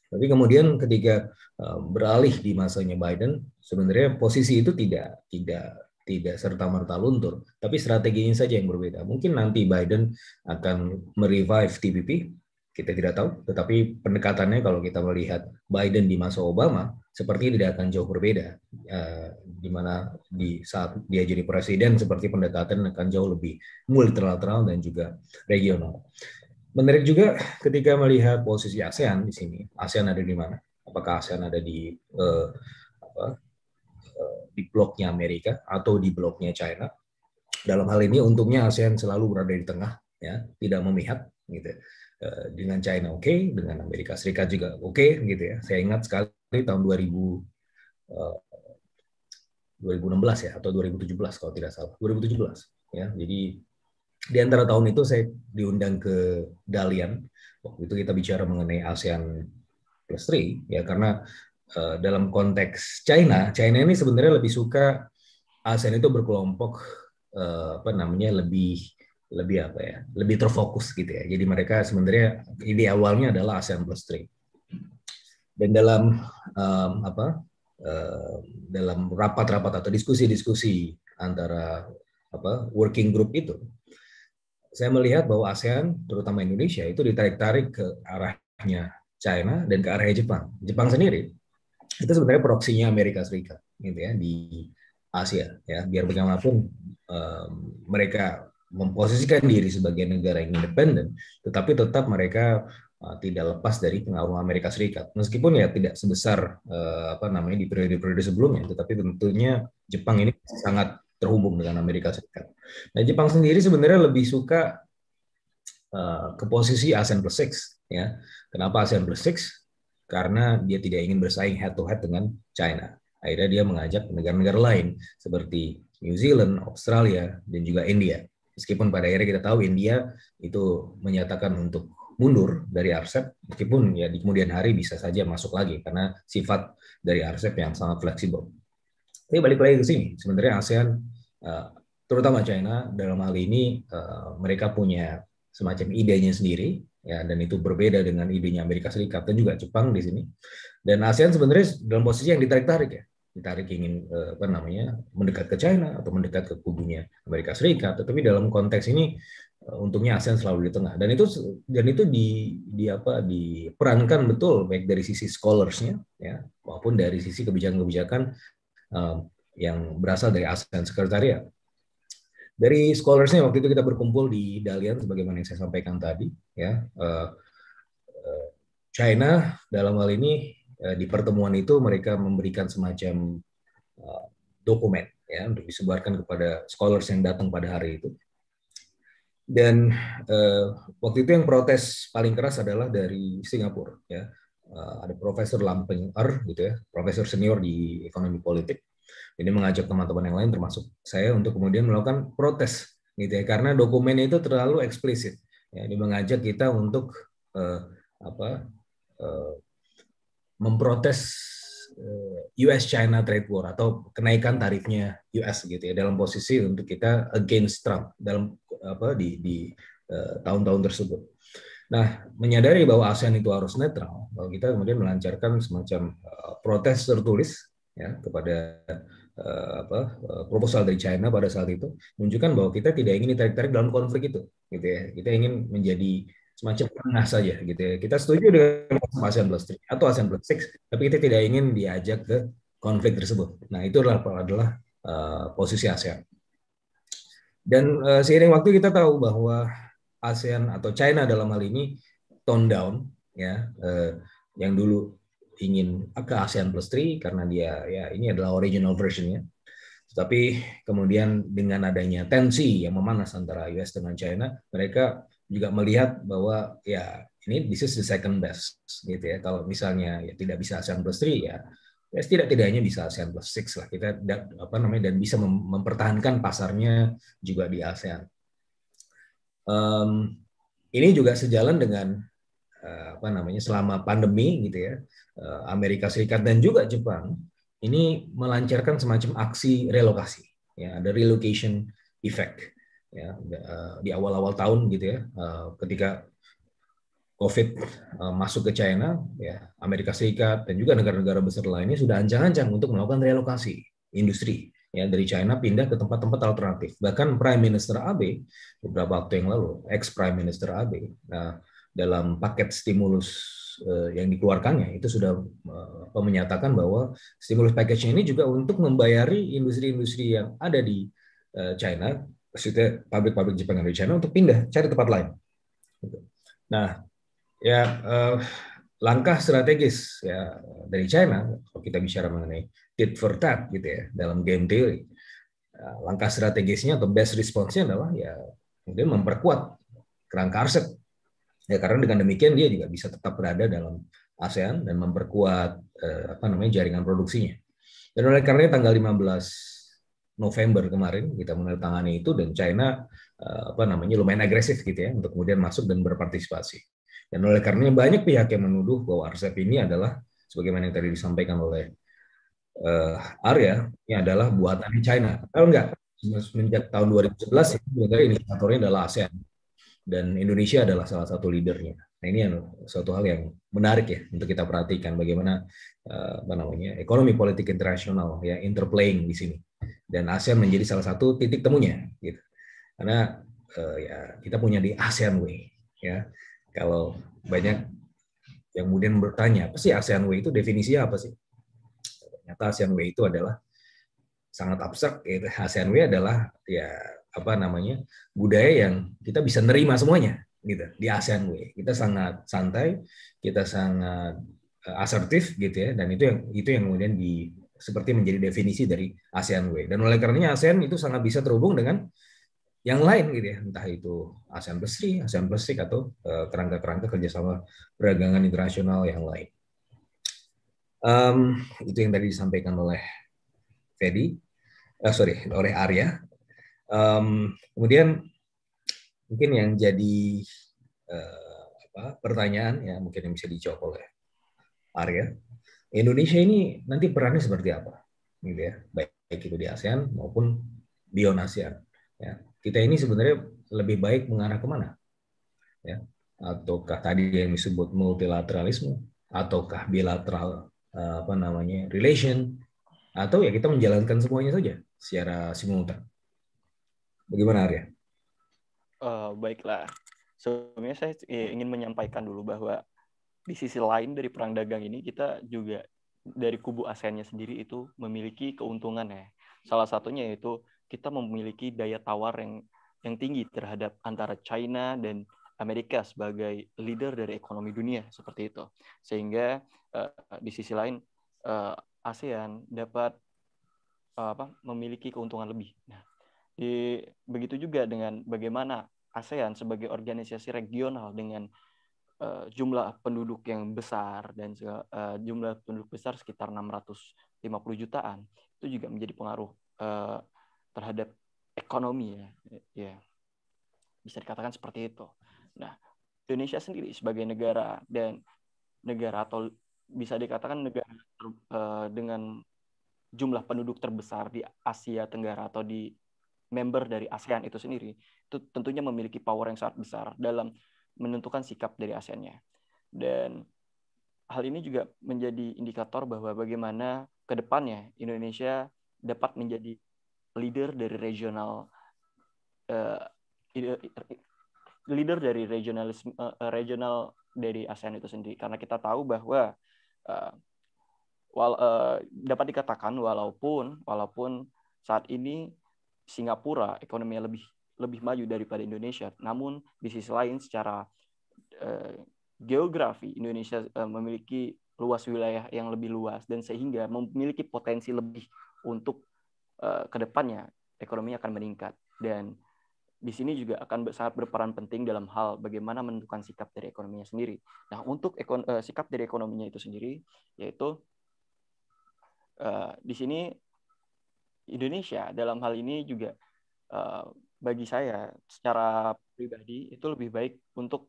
Tapi kemudian ketika uh, beralih di masanya Biden, sebenarnya posisi itu tidak tidak tidak serta merta luntur, tapi strateginya saja yang berbeda. Mungkin nanti Biden akan merevive TPP, kita tidak tahu, tetapi pendekatannya kalau kita melihat Biden di masa Obama seperti tidak akan jauh berbeda, uh, di mana di saat dia jadi presiden seperti pendekatan akan jauh lebih multilateral dan juga regional. Menarik juga ketika melihat posisi ASEAN di sini. ASEAN ada di mana? Apakah ASEAN ada di uh, apa, di bloknya Amerika atau di bloknya China. Dalam hal ini untungnya ASEAN selalu berada di tengah, ya, tidak memihak, gitu. Eh, dengan China oke, okay, dengan Amerika Serikat juga oke, okay, gitu ya. Saya ingat sekali tahun 2000 2016 ya atau 2017 kalau tidak salah 2017 ya jadi di antara tahun itu saya diundang ke Dalian waktu itu kita bicara mengenai ASEAN plus 3 ya karena Eh, dalam konteks China, China ini sebenarnya lebih suka ASEAN itu berkelompok uh, apa namanya lebih lebih apa ya lebih terfokus gitu ya. Jadi mereka sebenarnya ide awalnya adalah ASEAN plus three. Dan dalam um, apa uh, dalam rapat-rapat atau diskusi-diskusi antara apa working group itu, saya melihat bahwa ASEAN terutama Indonesia itu ditarik-tarik ke arahnya China dan ke arahnya Jepang. Jepang sendiri itu sebenarnya proksinya Amerika Serikat gitu ya di Asia ya biar bagaimanapun um, mereka memposisikan diri sebagai negara yang independen tetapi tetap mereka uh, tidak lepas dari pengaruh Amerika Serikat meskipun ya tidak sebesar uh, apa namanya di periode-periode sebelumnya tetapi tentunya Jepang ini sangat terhubung dengan Amerika Serikat. Nah Jepang sendiri sebenarnya lebih suka uh, ke posisi ASEAN Plus Six ya. Kenapa ASEAN Plus Six? Karena dia tidak ingin bersaing head to head dengan China. Akhirnya dia mengajak negara-negara lain seperti New Zealand, Australia, dan juga India. Meskipun pada akhirnya kita tahu India itu menyatakan untuk mundur dari RCEP, meskipun ya di kemudian hari bisa saja masuk lagi karena sifat dari RCEP yang sangat fleksibel. Tapi balik lagi ke sini, sebenarnya ASEAN, eh, terutama China dalam hal ini eh, mereka punya semacam idenya sendiri ya dan itu berbeda dengan idenya Amerika Serikat dan juga Jepang di sini. Dan ASEAN sebenarnya dalam posisi yang ditarik-tarik ya. Ditarik ingin eh, apa namanya mendekat ke China atau mendekat ke kubunya Amerika Serikat. Tetapi dalam konteks ini eh, untungnya ASEAN selalu di tengah. Dan itu dan itu di di apa diperankan betul baik dari sisi scholarsnya ya maupun dari sisi kebijakan-kebijakan um, yang berasal dari ASEAN Sekretariat dari scholarsnya waktu itu kita berkumpul di Dalian sebagaimana yang saya sampaikan tadi ya. Uh, China dalam hal ini uh, di pertemuan itu mereka memberikan semacam dokumen ya untuk disebarkan kepada scholars yang datang pada hari itu. Dan uh, waktu itu yang protes paling keras adalah dari Singapura ya. Uh, ada Profesor Lampeng Er gitu ya profesor senior di ekonomi politik ini mengajak teman-teman yang lain termasuk saya untuk kemudian melakukan protes gitu ya karena dokumennya itu terlalu eksplisit. Ya, ini mengajak kita untuk uh, apa uh, memprotes US China trade war atau kenaikan tarifnya US gitu ya dalam posisi untuk kita against Trump dalam apa di di tahun-tahun tersebut. Nah, menyadari bahwa ASEAN itu harus netral, bahwa kita kemudian melancarkan semacam uh, protes tertulis ya kepada uh, apa uh, proposal dari China pada saat itu menunjukkan bahwa kita tidak ingin ditarik-tarik dalam konflik itu, gitu ya. Kita ingin menjadi semacam tengah saja, gitu ya. Kita setuju dengan ASEAN Plus 3 atau ASEAN Plus 6, tapi kita tidak ingin diajak ke konflik tersebut. Nah, itu adalah adalah uh, posisi ASEAN. Dan uh, seiring waktu kita tahu bahwa ASEAN atau China dalam hal ini tone down ya eh, yang dulu ingin ke ASEAN plus 3 karena dia ya ini adalah original versionnya. Tapi kemudian dengan adanya tensi yang memanas antara US dengan China, mereka juga melihat bahwa ya ini this is the second best gitu ya. Kalau misalnya ya tidak bisa ASEAN plus 3 ya ya setidak-tidaknya bisa ASEAN plus 6 lah kita apa namanya dan bisa mempertahankan pasarnya juga di ASEAN. Um, ini juga sejalan dengan apa namanya selama pandemi gitu ya uh, Amerika Serikat dan juga Jepang ini melancarkan semacam aksi relokasi ya ada relocation effect ya uh, di awal-awal tahun gitu ya ketika COVID masuk ke China ya Amerika Serikat dan juga negara-negara besar lainnya sudah ancang-ancang untuk melakukan relokasi industri ya dari China pindah ke tempat-tempat alternatif. Bahkan Prime Minister Abe beberapa waktu yang lalu, ex Prime Minister Abe, nah, dalam paket stimulus uh, yang dikeluarkannya itu sudah uh, menyatakan bahwa stimulus package ini juga untuk membayari industri-industri yang ada di uh, China, maksudnya pabrik-pabrik Jepang yang di China untuk pindah cari tempat lain. Nah, ya langkah strategis ya dari China kalau kita bicara mengenai tit for tat gitu ya dalam game theory ya, langkah strategisnya atau best response-nya adalah ya kemudian memperkuat kerangka arsep ya karena dengan demikian dia juga bisa tetap berada dalam ASEAN dan memperkuat eh, apa namanya jaringan produksinya. Dan oleh karena tanggal 15 November kemarin kita menandatangani itu dan China eh, apa namanya lumayan agresif gitu ya untuk kemudian masuk dan berpartisipasi. Dan oleh karenanya banyak pihak yang menuduh bahwa RCEP ini adalah sebagaimana yang tadi disampaikan oleh uh, Arya, ini adalah buatan China. Kalau enggak, semenjak tahun 2011 sebenarnya inisiatornya adalah ASEAN dan Indonesia adalah salah satu leadernya. Nah ini suatu hal yang menarik ya untuk kita perhatikan bagaimana uh, apa namanya ekonomi politik internasional ya interplaying di sini dan ASEAN menjadi salah satu titik temunya gitu. Karena uh, ya kita punya di ASEAN Way ya kalau banyak yang kemudian bertanya, apa sih ASEAN Way itu definisinya apa sih? Ternyata ASEAN Way itu adalah sangat abstrak. Gitu. ASEAN Way adalah ya apa namanya budaya yang kita bisa nerima semuanya gitu di ASEAN Way. Kita sangat santai, kita sangat eh, asertif gitu ya, dan itu yang itu yang kemudian di seperti menjadi definisi dari ASEAN Way. Dan oleh karenanya ASEAN itu sangat bisa terhubung dengan yang lain gitu ya, entah itu ASEAN Plus 3, ASEAN Plus 6 atau uh, kerangka-kerangka kerjasama perdagangan internasional yang lain. Um, itu yang tadi disampaikan oleh Fedi, uh, sorry, oleh Arya. Um, kemudian mungkin yang jadi uh, apa, pertanyaan ya mungkin yang bisa dijawab oleh Arya. Indonesia ini nanti perannya seperti apa, gitu ya, baik itu di ASEAN maupun beyond ASEAN. Ya kita ini sebenarnya lebih baik mengarah ke mana? Ya, ataukah tadi yang disebut multilateralisme, ataukah bilateral eh, apa namanya relation, atau ya kita menjalankan semuanya saja secara simultan. Bagaimana Arya? Uh, baiklah, sebelumnya saya ingin menyampaikan dulu bahwa di sisi lain dari perang dagang ini kita juga dari kubu ASEAN-nya sendiri itu memiliki keuntungan ya. Salah satunya yaitu kita memiliki daya tawar yang yang tinggi terhadap antara China dan Amerika sebagai leader dari ekonomi dunia seperti itu. Sehingga uh, di sisi lain uh, ASEAN dapat uh, apa memiliki keuntungan lebih. Nah, di, begitu juga dengan bagaimana ASEAN sebagai organisasi regional dengan uh, jumlah penduduk yang besar dan uh, jumlah penduduk besar sekitar 650 jutaan itu juga menjadi pengaruh uh, terhadap ekonomi ya, ya bisa dikatakan seperti itu. Nah, Indonesia sendiri sebagai negara dan negara atau bisa dikatakan negara uh, dengan jumlah penduduk terbesar di Asia Tenggara atau di member dari ASEAN itu sendiri itu tentunya memiliki power yang sangat besar dalam menentukan sikap dari ASEAN-nya. Dan hal ini juga menjadi indikator bahwa bagaimana ke depannya Indonesia dapat menjadi leader dari regional uh, leader dari regionalisme uh, regional dari ASEAN itu sendiri karena kita tahu bahwa uh, wal, uh, dapat dikatakan walaupun walaupun saat ini Singapura ekonominya lebih lebih maju daripada Indonesia, namun di sisi lain secara uh, geografi Indonesia uh, memiliki luas wilayah yang lebih luas dan sehingga memiliki potensi lebih untuk uh, ke depannya ekonomi akan meningkat dan di sini juga akan sangat berperan penting dalam hal bagaimana menentukan sikap dari ekonominya sendiri. Nah, untuk ekon, uh, sikap dari ekonominya itu sendiri, yaitu uh, di sini Indonesia dalam hal ini juga uh, bagi saya secara pribadi itu lebih baik untuk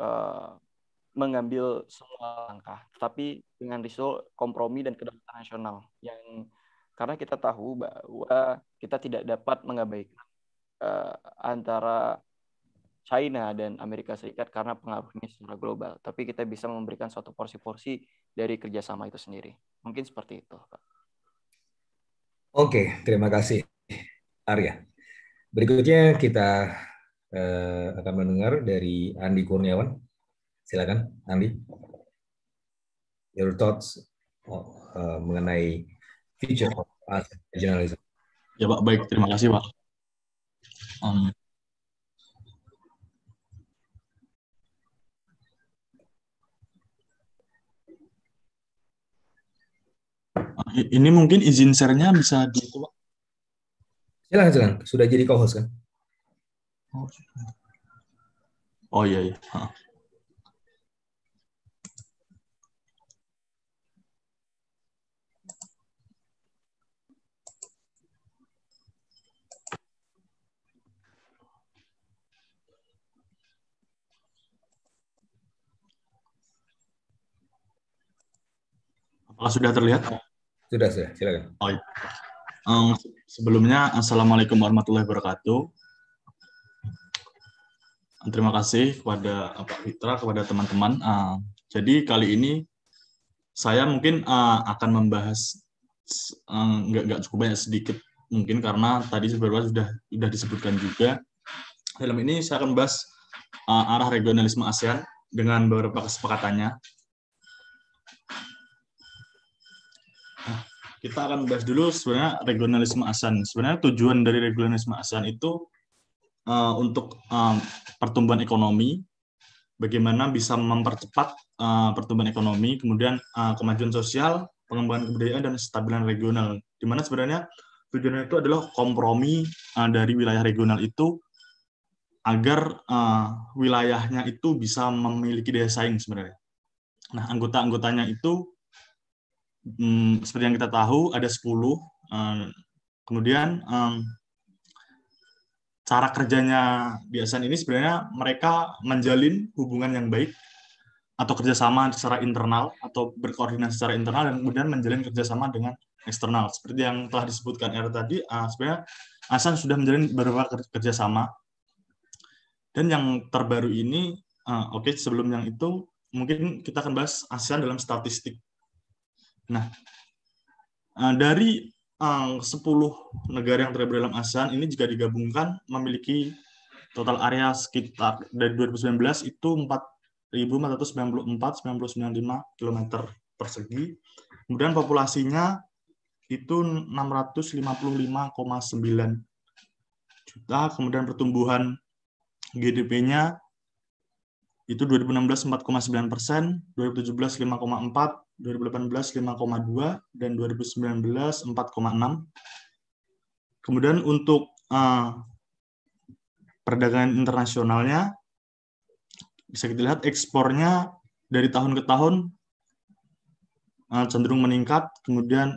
uh, mengambil semua langkah, tapi dengan risiko kompromi dan kedaulatan nasional yang karena kita tahu bahwa kita tidak dapat mengabaikan uh, antara China dan Amerika Serikat karena pengaruhnya secara global, tapi kita bisa memberikan suatu porsi-porsi dari kerjasama itu sendiri. Mungkin seperti itu, Pak. Oke, terima kasih, Arya. Berikutnya kita uh, akan mendengar dari Andi Kurniawan. Silakan, Andi. Your thoughts uh, mengenai future of journalism. Ya, Pak. Baik, terima kasih, Pak. Um, ini mungkin izin share-nya bisa di Pak. Silakan, silakan. Sudah jadi co-host kan? Oh, oh iya, iya. Apakah sudah terlihat? Sudah, sudah. Silakan. Oh, iya. um, sebelumnya, Assalamualaikum warahmatullahi wabarakatuh. Terima kasih kepada Pak Fitra, kepada teman-teman. Uh, jadi kali ini saya mungkin uh, akan membahas uh, nggak nggak cukup banyak sedikit mungkin karena tadi sebenarnya sudah sudah disebutkan juga. Dalam ini saya akan membahas uh, arah regionalisme ASEAN dengan beberapa kesepakatannya. Kita akan bahas dulu sebenarnya regionalisme ASEAN. Sebenarnya tujuan dari regionalisme ASEAN itu uh, untuk uh, pertumbuhan ekonomi, bagaimana bisa mempercepat uh, pertumbuhan ekonomi, kemudian uh, kemajuan sosial, pengembangan kebudayaan dan stabilan regional. Di mana sebenarnya tujuannya itu adalah kompromi uh, dari wilayah regional itu agar uh, wilayahnya itu bisa memiliki daya saing sebenarnya. Nah, anggota-anggotanya itu hmm, seperti yang kita tahu ada 10. Uh, eh, kemudian cara kerjanya di ASEAN ini sebenarnya mereka menjalin hubungan yang baik atau kerjasama secara internal atau berkoordinasi secara internal dan kemudian menjalin kerjasama dengan eksternal. Seperti yang telah disebutkan R tadi, uh, sebenarnya ASEAN sudah menjalin beberapa kerjasama. Dan yang terbaru ini, uh, oke okay, sebelum yang itu, mungkin kita akan bahas ASEAN dalam statistik. Nah, eh, dari eh, uh, 10 negara yang tergabung dalam ASEAN ini jika digabungkan memiliki total area sekitar dari 2019 itu 4.494 995 km persegi. Kemudian populasinya itu 655,9 juta. Kemudian pertumbuhan GDP-nya itu 2016 4,9 persen, 2017 5,4, 2018 5,2 dan 2019 4,6. Kemudian untuk uh, perdagangan internasionalnya bisa kita lihat ekspornya dari tahun ke tahun uh, cenderung meningkat, kemudian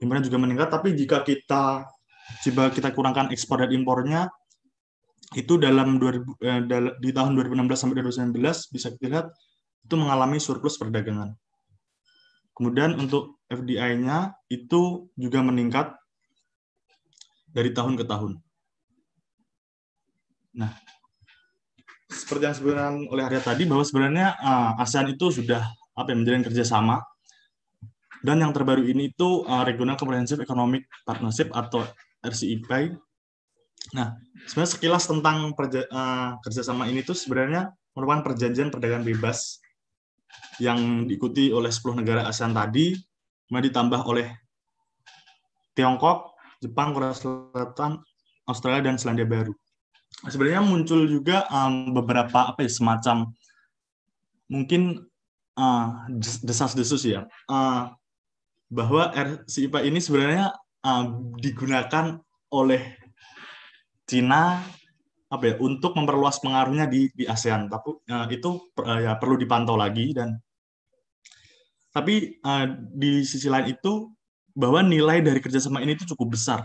impornya juga meningkat. Tapi jika kita coba kita kurangkan ekspor dan impornya itu dalam 2000, eh, di tahun 2016 sampai 2019 bisa kita lihat itu mengalami surplus perdagangan. Kemudian untuk FDI-nya itu juga meningkat dari tahun ke tahun. Nah, seperti yang disebutkan oleh Arya tadi bahwa sebenarnya uh, ASEAN itu sudah apa yang menjalin kerjasama dan yang terbaru ini itu uh, Regional Comprehensive Economic Partnership atau RCEP. Nah, sebenarnya sekilas tentang perja, uh, kerjasama ini itu sebenarnya merupakan perjanjian perdagangan bebas yang diikuti oleh 10 negara ASEAN tadi, kemudian ditambah oleh Tiongkok, Jepang, Korea Selatan, Australia, dan Selandia Baru. Sebenarnya muncul juga um, beberapa apa ya semacam mungkin uh, desas-desus ya uh, bahwa RCEPA ini sebenarnya uh, digunakan oleh Cina apa ya untuk memperluas pengaruhnya di di ASEAN tapi uh, itu uh, ya perlu dipantau lagi dan tapi uh, di sisi lain itu bahwa nilai dari kerjasama ini itu cukup besar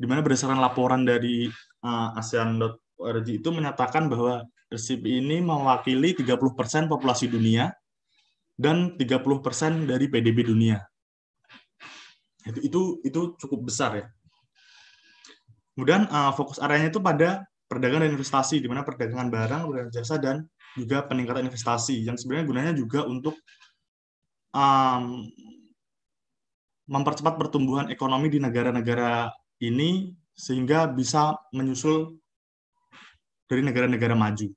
di mana berdasarkan laporan dari uh, ASEAN.org itu menyatakan bahwa RCEP ini mewakili 30% populasi dunia dan 30% dari PDB dunia. Itu itu itu cukup besar ya. Kemudian uh, fokus areanya itu pada perdagangan dan investasi, di mana perdagangan barang, perdagangan jasa, dan juga peningkatan investasi, yang sebenarnya gunanya juga untuk um, mempercepat pertumbuhan ekonomi di negara-negara ini sehingga bisa menyusul dari negara-negara maju.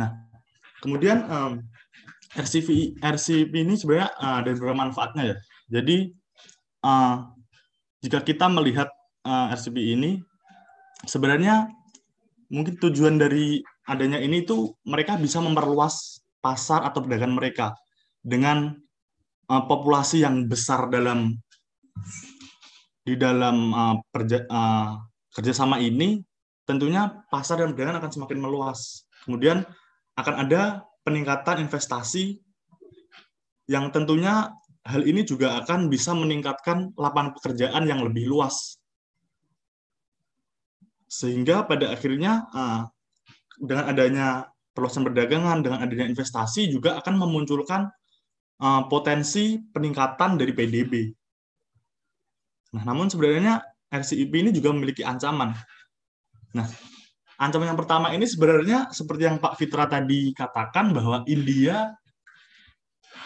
Nah, kemudian um, RCV RCV ini sebenarnya uh, ada beberapa manfaatnya ya. Jadi uh, jika kita melihat uh, RCV ini sebenarnya mungkin tujuan dari adanya ini itu mereka bisa memperluas pasar atau perdagangan mereka dengan uh, populasi yang besar dalam di dalam uh, perja, uh, kerjasama ini tentunya pasar dan perdagangan akan semakin meluas. Kemudian akan ada peningkatan investasi yang tentunya hal ini juga akan bisa meningkatkan lapangan pekerjaan yang lebih luas. Sehingga pada akhirnya uh, dengan adanya perluasan perdagangan, dengan adanya investasi juga akan memunculkan uh, potensi peningkatan dari PDB. Nah, namun sebenarnya RCEP ini juga memiliki ancaman. Nah, ancaman yang pertama ini sebenarnya seperti yang Pak Fitra tadi katakan bahwa India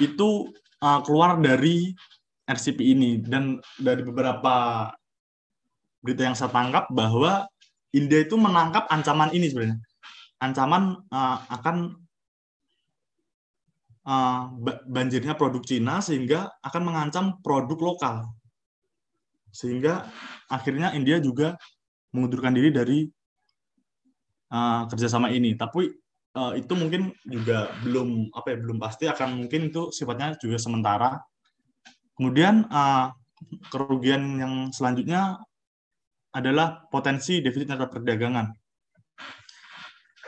itu uh, keluar dari RCEP ini dan dari beberapa berita yang saya tangkap bahwa India itu menangkap ancaman ini sebenarnya. Ancaman uh, akan uh, banjirnya produk Cina sehingga akan mengancam produk lokal sehingga akhirnya India juga mengundurkan diri dari uh, kerjasama ini. Tapi uh, itu mungkin juga belum apa ya belum pasti akan mungkin itu sifatnya juga sementara. Kemudian uh, kerugian yang selanjutnya adalah potensi defisit neraca perdagangan,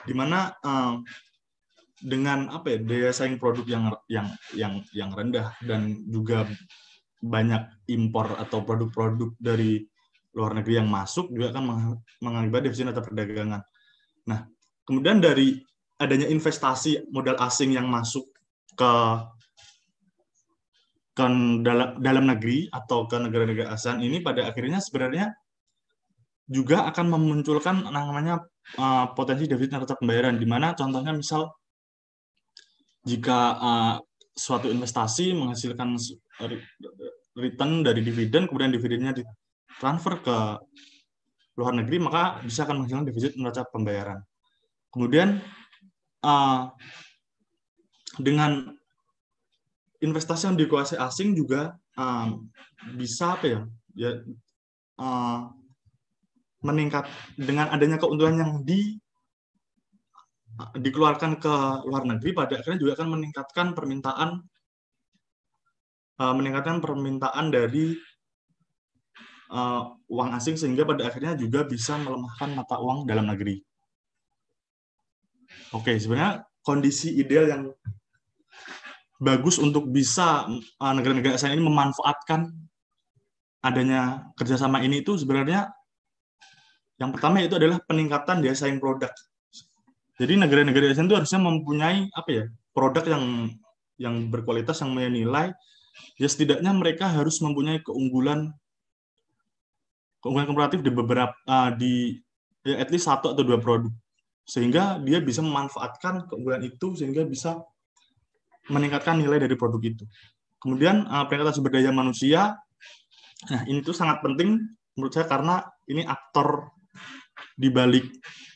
di mana uh, dengan apa ya daya saing produk yang yang yang yang rendah dan juga banyak impor atau produk-produk dari luar negeri yang masuk juga akan mengakibat defisit neraca perdagangan. Nah, kemudian dari adanya investasi modal asing yang masuk ke ke dalam, dalam negeri atau ke negara-negara ASEAN ini pada akhirnya sebenarnya juga akan memunculkan namanya uh, potensi defisit neraca pembayaran di mana contohnya misal jika uh, suatu investasi menghasilkan return dari dividen, kemudian dividennya ditransfer ke luar negeri, maka bisa akan menghasilkan defisit neraca pembayaran. Kemudian uh, dengan investasi yang dikuasai asing juga um, bisa apa ya, ya uh, meningkat dengan adanya keuntungan yang di dikeluarkan ke luar negeri pada akhirnya juga akan meningkatkan permintaan uh, meningkatkan permintaan dari uh, uang asing sehingga pada akhirnya juga bisa melemahkan mata uang dalam negeri. Oke, sebenarnya kondisi ideal yang bagus untuk bisa uh, negara-negara ASEAN ini memanfaatkan adanya kerjasama ini itu sebenarnya yang pertama itu adalah peningkatan daya saing produk. Jadi negara-negara ASEAN itu harusnya mempunyai apa ya produk yang yang berkualitas yang menilai ya setidaknya mereka harus mempunyai keunggulan keunggulan komparatif di beberapa uh, di ya at least satu atau dua produk sehingga dia bisa memanfaatkan keunggulan itu sehingga bisa meningkatkan nilai dari produk itu. Kemudian uh, peningkatan sumber daya manusia, nah ini tuh sangat penting menurut saya karena ini aktor di balik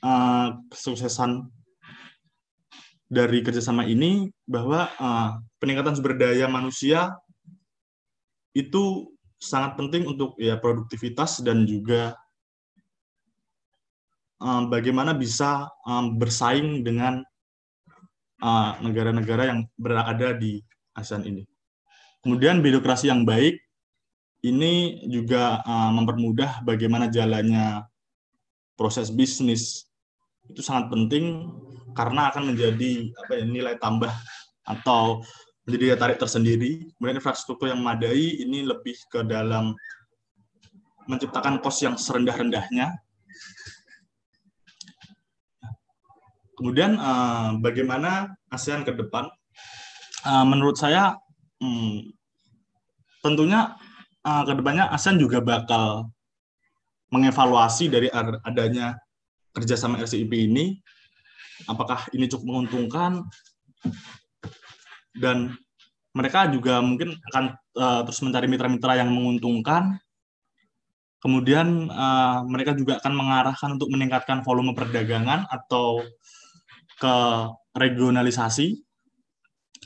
uh, kesuksesan dari kerjasama ini bahwa uh, peningkatan sumber daya manusia itu sangat penting untuk ya produktivitas dan juga um, bagaimana bisa um, bersaing dengan negara-negara uh, yang berada di ASEAN ini. Kemudian birokrasi yang baik ini juga uh, mempermudah bagaimana jalannya proses bisnis itu sangat penting karena akan menjadi apa ya nilai tambah atau menjadi tarik tersendiri. Kemudian infrastruktur yang memadai ini lebih ke dalam menciptakan kos yang serendah-rendahnya. Kemudian eh, bagaimana ASEAN ke depan? Eh, menurut saya hmm, tentunya eh, ke depannya ASEAN juga bakal mengevaluasi dari adanya kerjasama RCEP ini apakah ini cukup menguntungkan dan mereka juga mungkin akan uh, terus mencari mitra-mitra yang menguntungkan. Kemudian uh, mereka juga akan mengarahkan untuk meningkatkan volume perdagangan atau ke regionalisasi.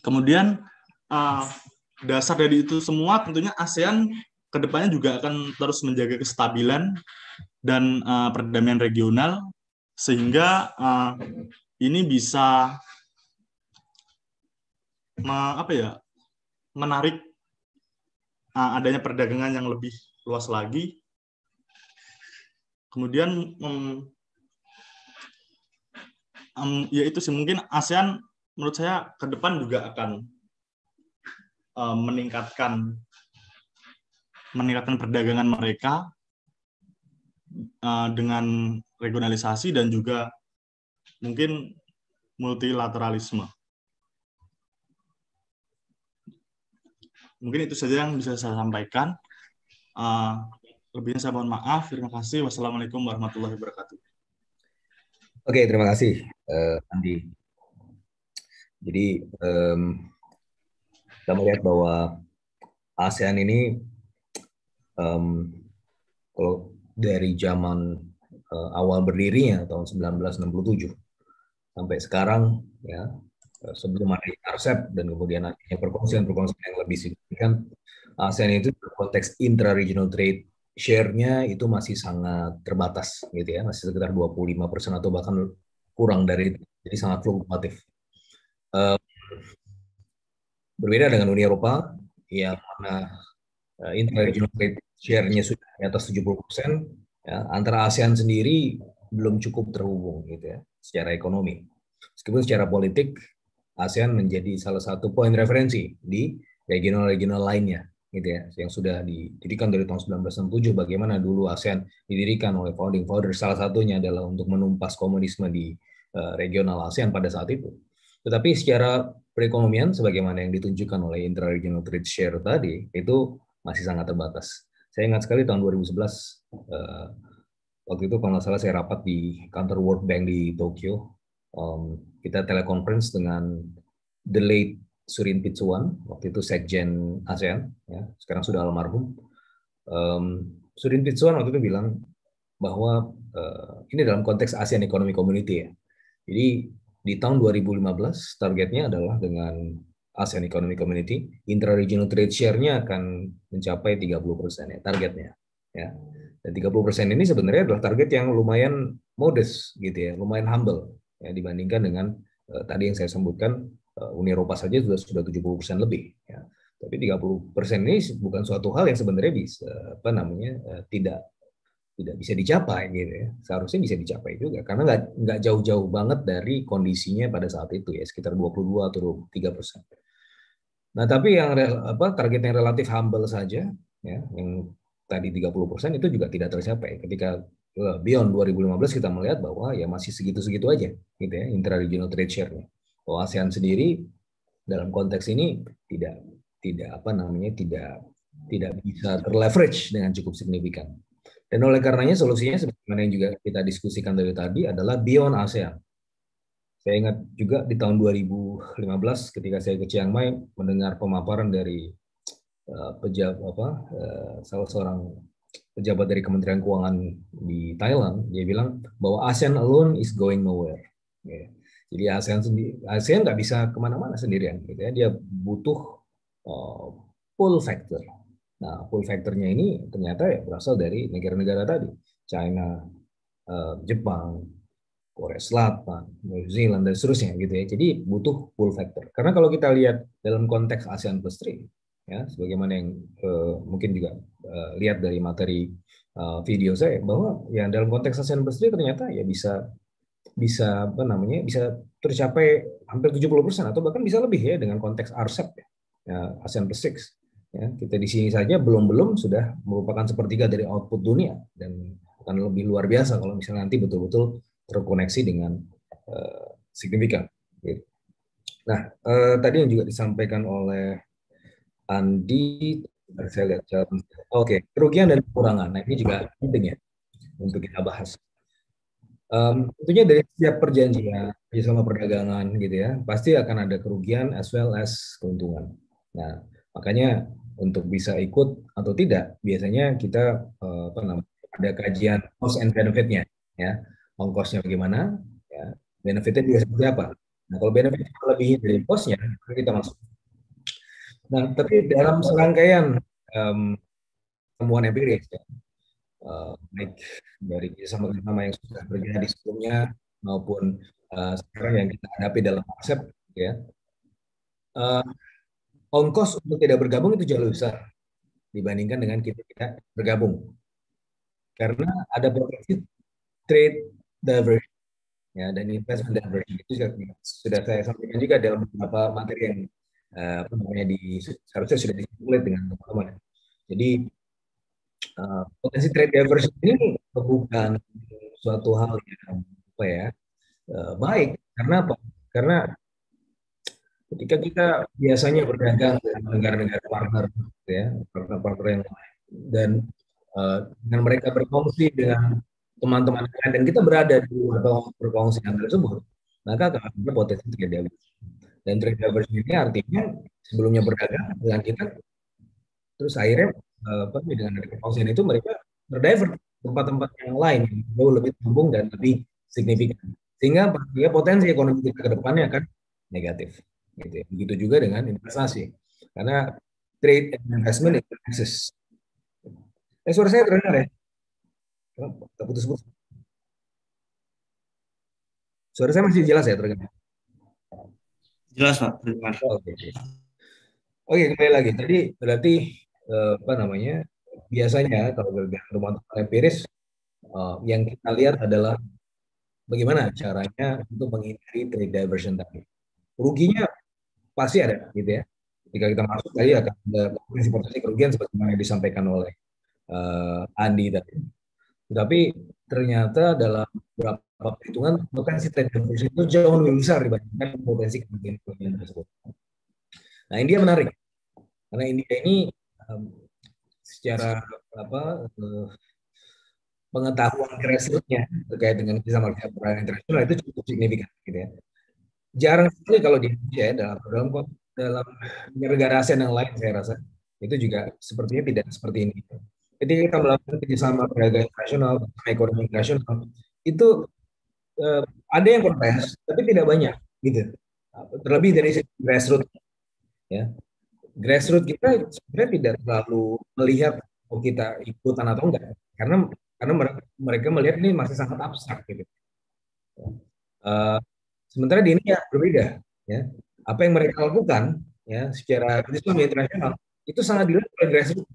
Kemudian uh, dasar dari itu semua tentunya ASEAN ke depannya juga akan terus menjaga kestabilan dan uh, perdamaian regional sehingga uh, ini bisa apa ya menarik adanya perdagangan yang lebih luas lagi. Kemudian um, ya itu sih mungkin ASEAN menurut saya ke depan juga akan um, meningkatkan meningkatkan perdagangan mereka uh, dengan regionalisasi dan juga mungkin multilateralisme. Mungkin itu saja yang bisa saya sampaikan. Uh, lebihnya saya mohon maaf. Terima kasih. Wassalamualaikum warahmatullahi wabarakatuh. Oke, terima kasih, uh, Andi. Jadi, um, kita melihat bahwa ASEAN ini, um, kalau dari zaman uh, awal berdirinya tahun 1967 sampai sekarang ya eh, sebelum ada RCEP dan kemudian adanya perkongsian-perkongsian yang lebih signifikan ASEAN itu konteks intra-regional trade share-nya itu masih sangat terbatas gitu ya masih sekitar 25% atau bahkan kurang dari jadi sangat fluktuatif. Berbeda dengan Uni Eropa yang mana uh, intra-regional trade share-nya sudah di atas 70% ya, antara ASEAN sendiri belum cukup terhubung gitu ya secara ekonomi. Meskipun secara politik ASEAN menjadi salah satu poin referensi di regional-regional lainnya gitu ya yang sudah didirikan dari tahun 1967 bagaimana dulu ASEAN didirikan oleh founding fathers salah satunya adalah untuk menumpas komunisme di uh, regional ASEAN pada saat itu. Tetapi secara perekonomian sebagaimana yang ditunjukkan oleh intra-regional trade share tadi itu masih sangat terbatas. Saya ingat sekali tahun 2011 uh, eh, waktu itu kalau nggak salah saya rapat di kantor World Bank di Tokyo. Kita telekonferensi dengan the late Surin Pitsuwan, waktu itu sekjen ASEAN, ya, sekarang sudah almarhum. Um, Surin Pitsuwan waktu itu bilang bahwa uh, ini dalam konteks ASEAN Economic Community ya. Jadi di tahun 2015 targetnya adalah dengan ASEAN Economic Community, intra-regional trade share-nya akan mencapai 30% ya targetnya. Ya. Dan 30% ini sebenarnya adalah target yang lumayan modest gitu ya, lumayan humble ya dibandingkan dengan uh, tadi yang saya sebutkan Uni Eropa saja sudah sudah 70% lebih ya. Tapi 30% ini bukan suatu hal yang sebenarnya bisa apa namanya uh, tidak tidak bisa dicapai gitu ya. Seharusnya bisa dicapai juga karena nggak nggak jauh-jauh banget dari kondisinya pada saat itu ya sekitar 22 atau 23 persen. Nah tapi yang apa target yang relatif humble saja ya yang tadi 30% itu juga tidak tercapai. Ketika uh, beyond 2015 kita melihat bahwa ya masih segitu-segitu aja gitu ya intra-regional trade share-nya. Bahwa ASEAN sendiri dalam konteks ini tidak tidak apa namanya tidak tidak bisa terleverage dengan cukup signifikan. Dan oleh karenanya solusinya sebagaimana yang juga kita diskusikan dari tadi adalah beyond ASEAN. Saya ingat juga di tahun 2015 ketika saya ke Chiang Mai mendengar pemaparan dari uh, pejabat apa uh, salah seorang pejabat dari Kementerian Keuangan di Thailand, dia bilang bahwa ASEAN alone is going nowhere. Yeah. Jadi ASEAN sendiri, ASEAN nggak bisa ke mana-mana sendirian, gitu ya. Dia butuh uh, pull factor. Nah, pull factornya ini ternyata ya berasal dari negara-negara tadi, China, uh, Jepang, Korea Selatan, New Zealand dan seterusnya gitu ya. Jadi butuh pull factor. Karena kalau kita lihat dalam konteks ASEAN Plus 3, ya, sebagaimana yang uh, mungkin juga uh, lihat dari materi video saya bahwa ya dalam konteks ASEAN Plus 3 ternyata ya bisa bisa apa namanya bisa tercapai hampir 70% atau bahkan bisa lebih ya dengan konteks RCEP ya, ya ASEAN 6 ya kita di sini saja belum belum sudah merupakan sepertiga dari output dunia dan akan lebih luar biasa kalau misalnya nanti betul-betul terkoneksi dengan uh, signifikan gitu. nah uh, tadi yang juga disampaikan oleh Andi saya lihat oke okay. kerugian dan kekurangan nah ini juga penting ya untuk kita bahas Um, tentunya dari setiap perjanjian sama perdagangan gitu ya, pasti akan ada kerugian as well as keuntungan. Nah, makanya untuk bisa ikut atau tidak, biasanya kita uh, apa namanya ada kajian cost and benefitnya, ya, ongkosnya bagaimana, ya, benefitnya juga seperti apa. Nah, kalau benefit lebih dari costnya, kita masuk. Nah, tapi dalam serangkaian um, temuan empiris, ya, baik dari kerjasama-kerjasama yang sudah terjadi sebelumnya maupun uh, sekarang yang kita hadapi dalam konsep ya. Uh, ongkos untuk tidak bergabung itu jauh lebih besar dibandingkan dengan kita tidak bergabung. Karena ada potensi trade diversion ya dan investment diversion itu sudah saya sampaikan juga dalam beberapa materi yang uh, apa namanya di seharusnya sudah disimulir dengan teman-teman. Jadi uh, potensi trade diversion ini bukan suatu hal yang apa ya uh, baik karena apa? Karena ketika kita biasanya berdagang dengan negara-negara partner, gitu ya partner-partner yang lain, dan uh, dengan mereka berfungsi dengan teman-teman lain dan kita berada di luar berfungsi yang tersebut, maka akan ada potensi trade diversion. Dan trade diversion ini artinya sebelumnya berdagang dengan kita, terus akhirnya Eh, apa dengan ada kepausian itu mereka berdivert tempat-tempat yang lain yang jauh lebih tumbuh dan lebih signifikan. Sehingga ya, potensi ekonomi kita ke depannya akan negatif gitu ya. begitu juga dengan investasi. Karena trade and investment itu access eh suara saya terdengar ya? Tak putus-putus suara saya masih jelas ya terdengar? Jelas pak. Terdengar. Oke okay. oke kembali lagi. Tadi berarti Eh, apa namanya biasanya kalau bergantung teman-teman empiris uh, yang kita lihat adalah bagaimana caranya untuk menghindari trade diversion tadi. Ruginya pasti ada, gitu ya. Jika kita masuk tadi akan ada potensi-potensi kerugian seperti yang disampaikan oleh uh, Andi tadi. Tapi ternyata dalam beberapa perhitungan potensi trade diversion itu jauh lebih besar dibandingkan potensi kerugian-kerugian tersebut. Nah, India menarik. Karena India ini secara apa uh, pengetahuan grassrootsnya terkait dengan kerjasama perairan internasional itu cukup signifikan gitu ya. Jarang sekali kalau di Indonesia ya, dalam dalam dalam negara ASEAN yang lain saya rasa itu juga sepertinya tidak seperti ini. Jadi kita melakukan kerjasama perdagangan internasional, ekonomi internasional itu uh, ada yang progres tapi tidak banyak gitu. Terlebih dari grassroots ya grassroots kita sebenarnya tidak terlalu melihat oh kita ikutan atau enggak. Karena karena mereka, melihat ini masih sangat abstrak gitu. Uh, sementara di ini ya berbeda ya. Apa yang mereka lakukan ya secara kerjasama internasional itu sangat dilihat oleh grassroots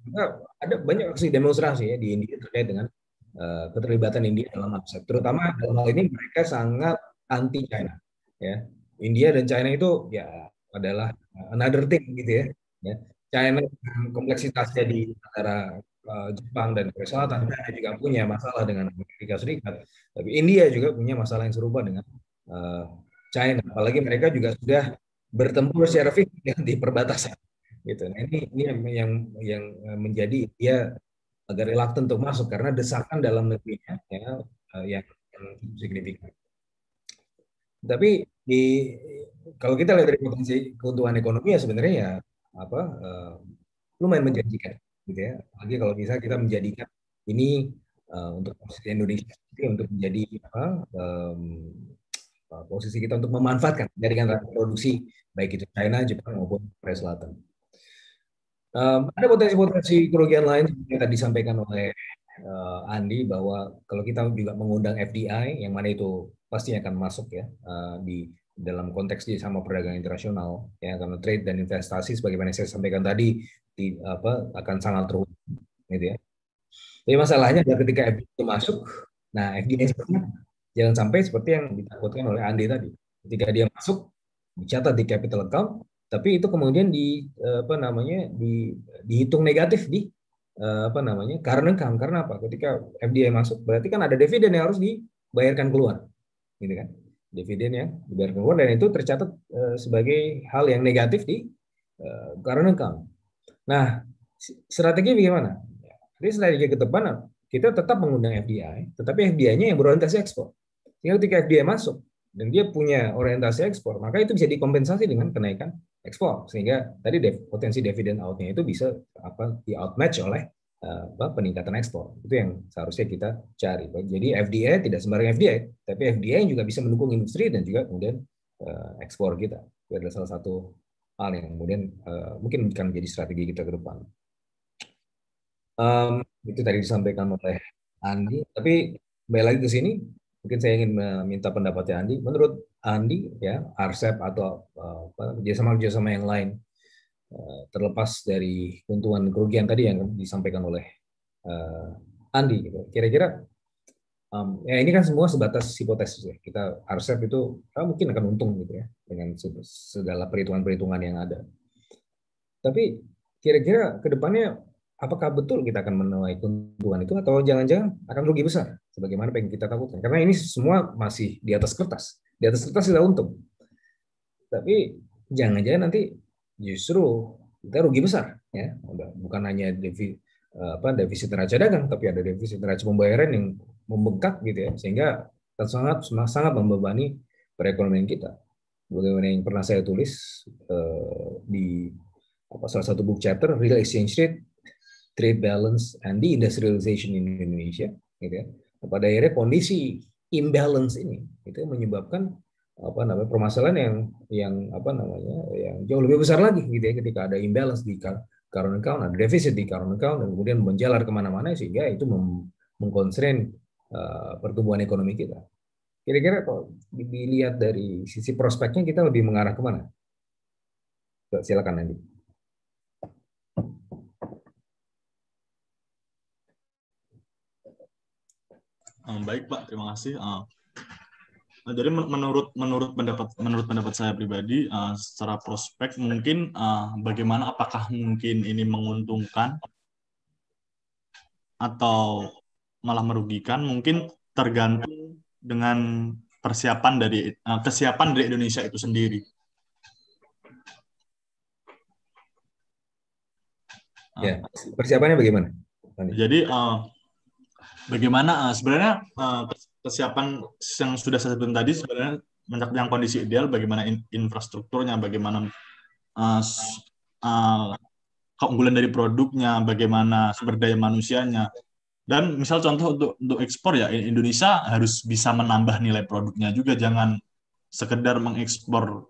ada banyak aksi demonstrasi ya di India terkait dengan uh, keterlibatan India dalam ASEP terutama dalam hal ini mereka sangat anti China ya. India dan China itu ya adalah another thing gitu ya Ya. China kompleksitasnya di antara uh, Jepang dan Korea Selatan China juga punya masalah dengan Amerika Serikat, tapi India juga punya masalah yang serupa dengan uh, China. Apalagi mereka juga sudah bertempur secara fisik di perbatasan gitu. Nah, ini ini yang yang, yang menjadi dia agak reluctant untuk masuk karena desakan dalam negerinya ya eh, yang, yang signifikan. Tapi di kalau kita lihat dari potensi keuntungan ekonomi ya sebenarnya ya apa uh, lumayan menjanjikan gitu ya. Lagi kalau bisa kita menjadikan ini uh, untuk posisi Indonesia untuk menjadi apa um, posisi kita untuk memanfaatkan jaringan produksi baik itu China, Jepang maupun Korea Selatan. Um, ada potensi-potensi kerugian lain yang tadi disampaikan oleh uh, Andi bahwa kalau kita juga mengundang FDI yang mana itu pasti akan masuk ya uh, di dalam konteks di sama perdagangan internasional ya karena trade dan investasi sebagaimana saya sampaikan tadi di apa akan sangat terus gitu ya. Tapi masalahnya adalah ketika FDI masuk, nah FDI Jangan sampai seperti yang ditakutkan oleh Andi tadi. Ketika dia masuk, dicatat di capital account, tapi itu kemudian di apa namanya di, dihitung negatif di apa namanya karena kan karena apa ketika FDI masuk berarti kan ada dividen yang harus dibayarkan keluar gitu kan dividen yang dibayarkan keluar dan itu tercatat sebagai hal yang negatif di karena kan nah strategi bagaimana? Jadi strategi ke depan kita tetap mengundang FDI tetapi FDI-nya yang berorientasi ekspor. Sehingga ketika FDI masuk dan dia punya orientasi ekspor, maka itu bisa dikompensasi dengan kenaikan ekspor. Sehingga tadi potensi dividen outnya itu bisa apa di outmatch oleh eh, apa, peningkatan ekspor. Itu yang seharusnya kita cari. Jadi FDI tidak sembarang FDI, tapi FDI juga bisa mendukung industri dan juga kemudian uh, ekspor kita. Itu adalah salah satu hal yang kemudian uh, mungkin akan menjadi strategi kita ke depan. Um, itu tadi disampaikan oleh Andi. Tapi kembali lagi ke sini, mungkin saya ingin meminta pendapatnya Andi. Menurut Andi, ya RCEP atau uh, kerjasama-kerjasama yang lain, terlepas dari keuntungan kerugian tadi yang disampaikan oleh uh, Andi, gitu. kira-kira um, ya ini kan semua sebatas hipotesis ya. Kita RCEP itu uh, mungkin akan untung gitu ya dengan segala perhitungan-perhitungan yang ada. Tapi kira-kira ke depannya apakah betul kita akan menuai keuntungan itu atau jangan-jangan akan rugi besar sebagaimana yang kita takutkan karena ini semua masih di atas kertas di atas kertas kita untung tapi jangan-jangan nanti justru kita rugi besar ya. Bukan hanya defisit apa defisit neraca dagang tapi ada defisit neraca pembayaran yang membengkak gitu ya. Sehingga sangat sangat membebani perekonomian kita. Bagaimana yang pernah saya tulis uh, di apa salah satu book chapter real exchange rate trade balance and the industrialization in Indonesia gitu ya. Pada akhirnya kondisi imbalance ini itu menyebabkan apa namanya permasalahan yang yang apa namanya yang jauh lebih besar lagi gitu ya ketika ada imbalance di current account, ada defisit di current account dan kemudian menjalar ke mana-mana sehingga itu mengkonstrain uh, pertumbuhan ekonomi kita. Kira-kira kalau dilihat dari sisi prospeknya kita lebih mengarah ke mana? Silakan nanti. baik Pak, terima kasih. Uh, jadi menurut menurut pendapat menurut pendapat saya pribadi uh, secara prospek mungkin uh, bagaimana apakah mungkin ini menguntungkan atau malah merugikan mungkin tergantung dengan persiapan dari uh, kesiapan dari Indonesia itu sendiri. Ya, persiapannya bagaimana? Jadi uh, bagaimana uh, sebenarnya uh, kesiapan yang sudah saya sebutkan tadi sebenarnya yang kondisi ideal bagaimana in, infrastrukturnya bagaimana uh, uh, keunggulan dari produknya bagaimana sumber daya manusianya. Dan misal contoh untuk untuk ekspor ya Indonesia harus bisa menambah nilai produknya juga. Jangan sekedar mengekspor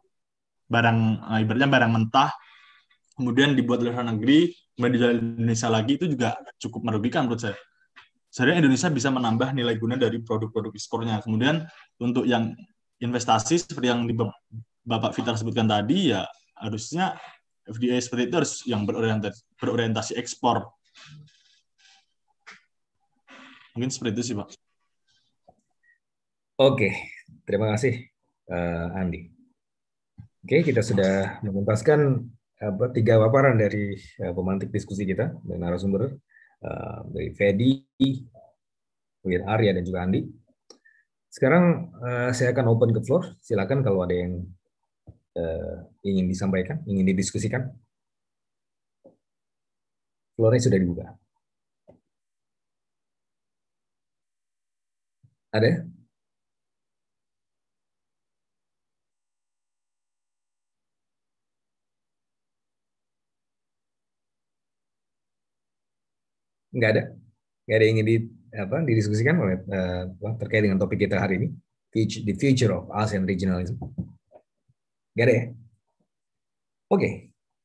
barang ibaratnya barang mentah kemudian dibuat oleh luar negeri kemudian dijual Indonesia lagi itu juga cukup merugikan menurut saya sebenarnya Indonesia bisa menambah nilai guna dari produk-produk ekspornya. Kemudian untuk yang investasi seperti yang di Bapak Fitar sebutkan tadi ya harusnya FDI seperti itu harus yang berorientasi, berorientasi ekspor. Mungkin seperti itu sih Pak. Oke, terima kasih uh, Andi. Oke, kita sudah menuntaskan apa, tiga paparan dari uh, pemantik diskusi kita dan narasumber uh, dari Fedi, kemudian Arya dan juga Andi. Sekarang uh, saya akan open ke floor. Silakan kalau ada yang uh, ingin disampaikan, ingin didiskusikan? Floornya sudah dibuka. Ada? Enggak ada? Enggak ada yang ingin di, apa, didiskusikan oleh uh, terkait dengan topik kita hari ini? The future of ASEAN regionalism. Enggak ada ya? Oke, okay.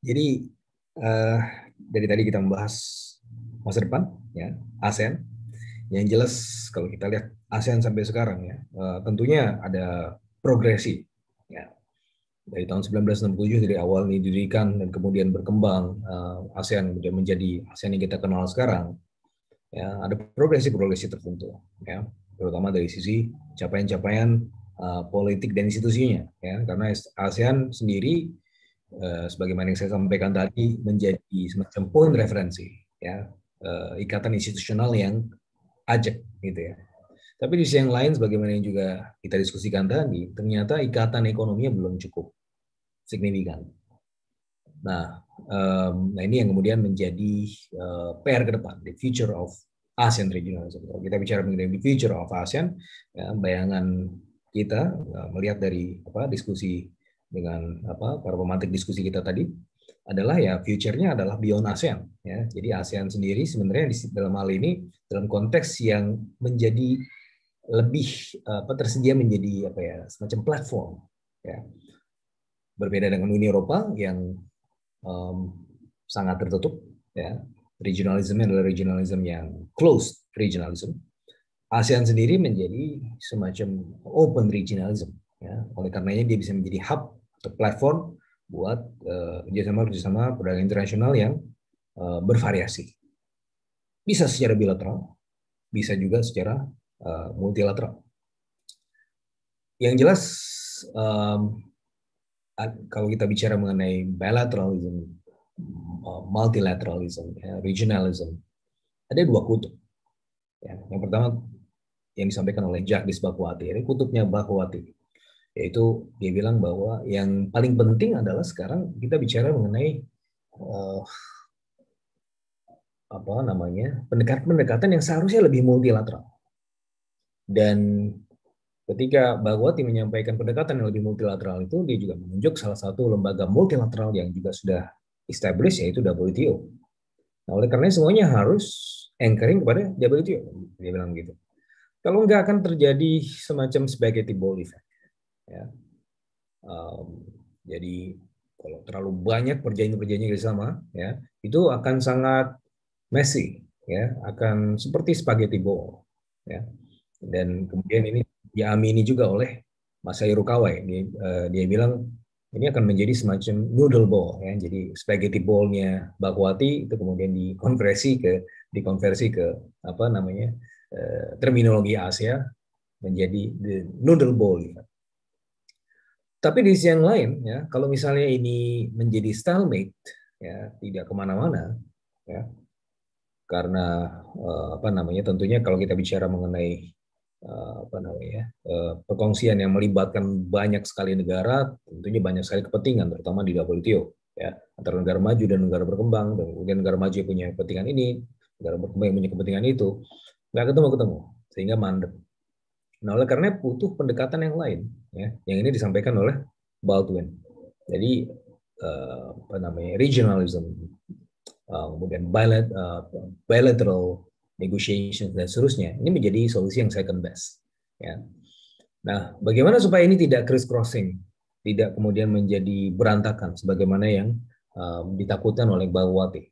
jadi uh, dari tadi kita membahas masa depan, ya ASEAN. Yang jelas kalau kita lihat ASEAN sampai sekarang ya, uh, tentunya ada progresi. Ya. Dari tahun 1967 dari awal ini didirikan dan kemudian berkembang uh, ASEAN kemudian menjadi ASEAN yang kita kenal sekarang. Ya, ada progresi-progresi tertentu, ya, terutama dari sisi capaian-capaian uh, politik dan institusinya, ya, karena ASEAN sendiri uh, sebagaimana yang saya sampaikan tadi menjadi semacam poin referensi, ya, uh, ikatan institusional yang ajak, gitu ya. Tapi di sisi yang lain, sebagaimana yang juga kita diskusikan tadi, ternyata ikatan ekonominya belum cukup signifikan. Nah, um, nah ini yang kemudian menjadi uh, PR ke depan, the future of ASEAN regionalism. Kalau kita bicara mengenai the future of ASEAN, ya, bayangan kita uh, melihat dari apa diskusi dengan apa para pemantik diskusi kita tadi adalah ya future-nya adalah beyond ASEAN ya. Jadi ASEAN sendiri sebenarnya di dalam hal ini dalam konteks yang menjadi lebih apa tersedia menjadi apa ya semacam platform ya berbeda dengan Uni Eropa yang um, sangat tertutup ya. Regionalisme adalah regionalism yang closed regionalism. ASEAN sendiri menjadi semacam open regionalism ya. Oleh karenanya dia bisa menjadi hub atau platform buat uh, kerjasama kerjasama perdagangan internasional yang uh, bervariasi. Bisa secara bilateral bisa juga secara uh, multilateral. Yang jelas um, kalau kita bicara mengenai bilateralism, uh, multilateralism, ya, regionalism, ada dua kutub. Ya, yang pertama yang disampaikan oleh Jagdis Bakwati, ini kutubnya Bakwati, yaitu dia bilang bahwa yang paling penting adalah sekarang kita bicara mengenai uh, apa namanya pendekatan-pendekatan yang seharusnya lebih multilateral dan ketika Bagwati menyampaikan pendekatan yang lebih multilateral itu, dia juga menunjuk salah satu lembaga multilateral yang juga sudah established, yaitu WTO. Nah, oleh karena semuanya harus anchoring kepada WTO. Dia bilang gitu. Kalau nggak akan terjadi semacam spaghetti ball effect. Ya. Um, jadi kalau terlalu banyak perjanjian-perjanjian sama, ya itu akan sangat messy, ya akan seperti spaghetti ball. Ya dan kemudian ini diamini juga oleh Mas Kawai. Dia, uh, dia bilang ini akan menjadi semacam noodle ball ya. Jadi spaghetti ballnya Bakwati itu kemudian dikonversi ke dikonversi ke apa namanya uh, terminologi Asia menjadi the noodle bowl. Ya. Tapi di sisi yang lain ya, kalau misalnya ini menjadi stalemate ya tidak ke mana-mana ya karena uh, apa namanya tentunya kalau kita bicara mengenai Eh, apa namanya uh, perkongsian yang melibatkan banyak sekali negara tentunya banyak sekali kepentingan terutama di WTO ya. Antara negara maju dan negara berkembang dan kemudian negara maju punya kepentingan ini negara berkembang punya kepentingan itu nggak ketemu ketemu sehingga mandek. Nah oleh karena butuh pendekatan yang lain ya yang ini disampaikan oleh Baldwin. Jadi uh, apa namanya regionalism kemudian bilateral negotiation dan seterusnya. Ini menjadi solusi yang second best. Ya. Nah, bagaimana supaya ini tidak criss crossing, tidak kemudian menjadi berantakan, sebagaimana yang um, ditakutkan oleh Bagwati.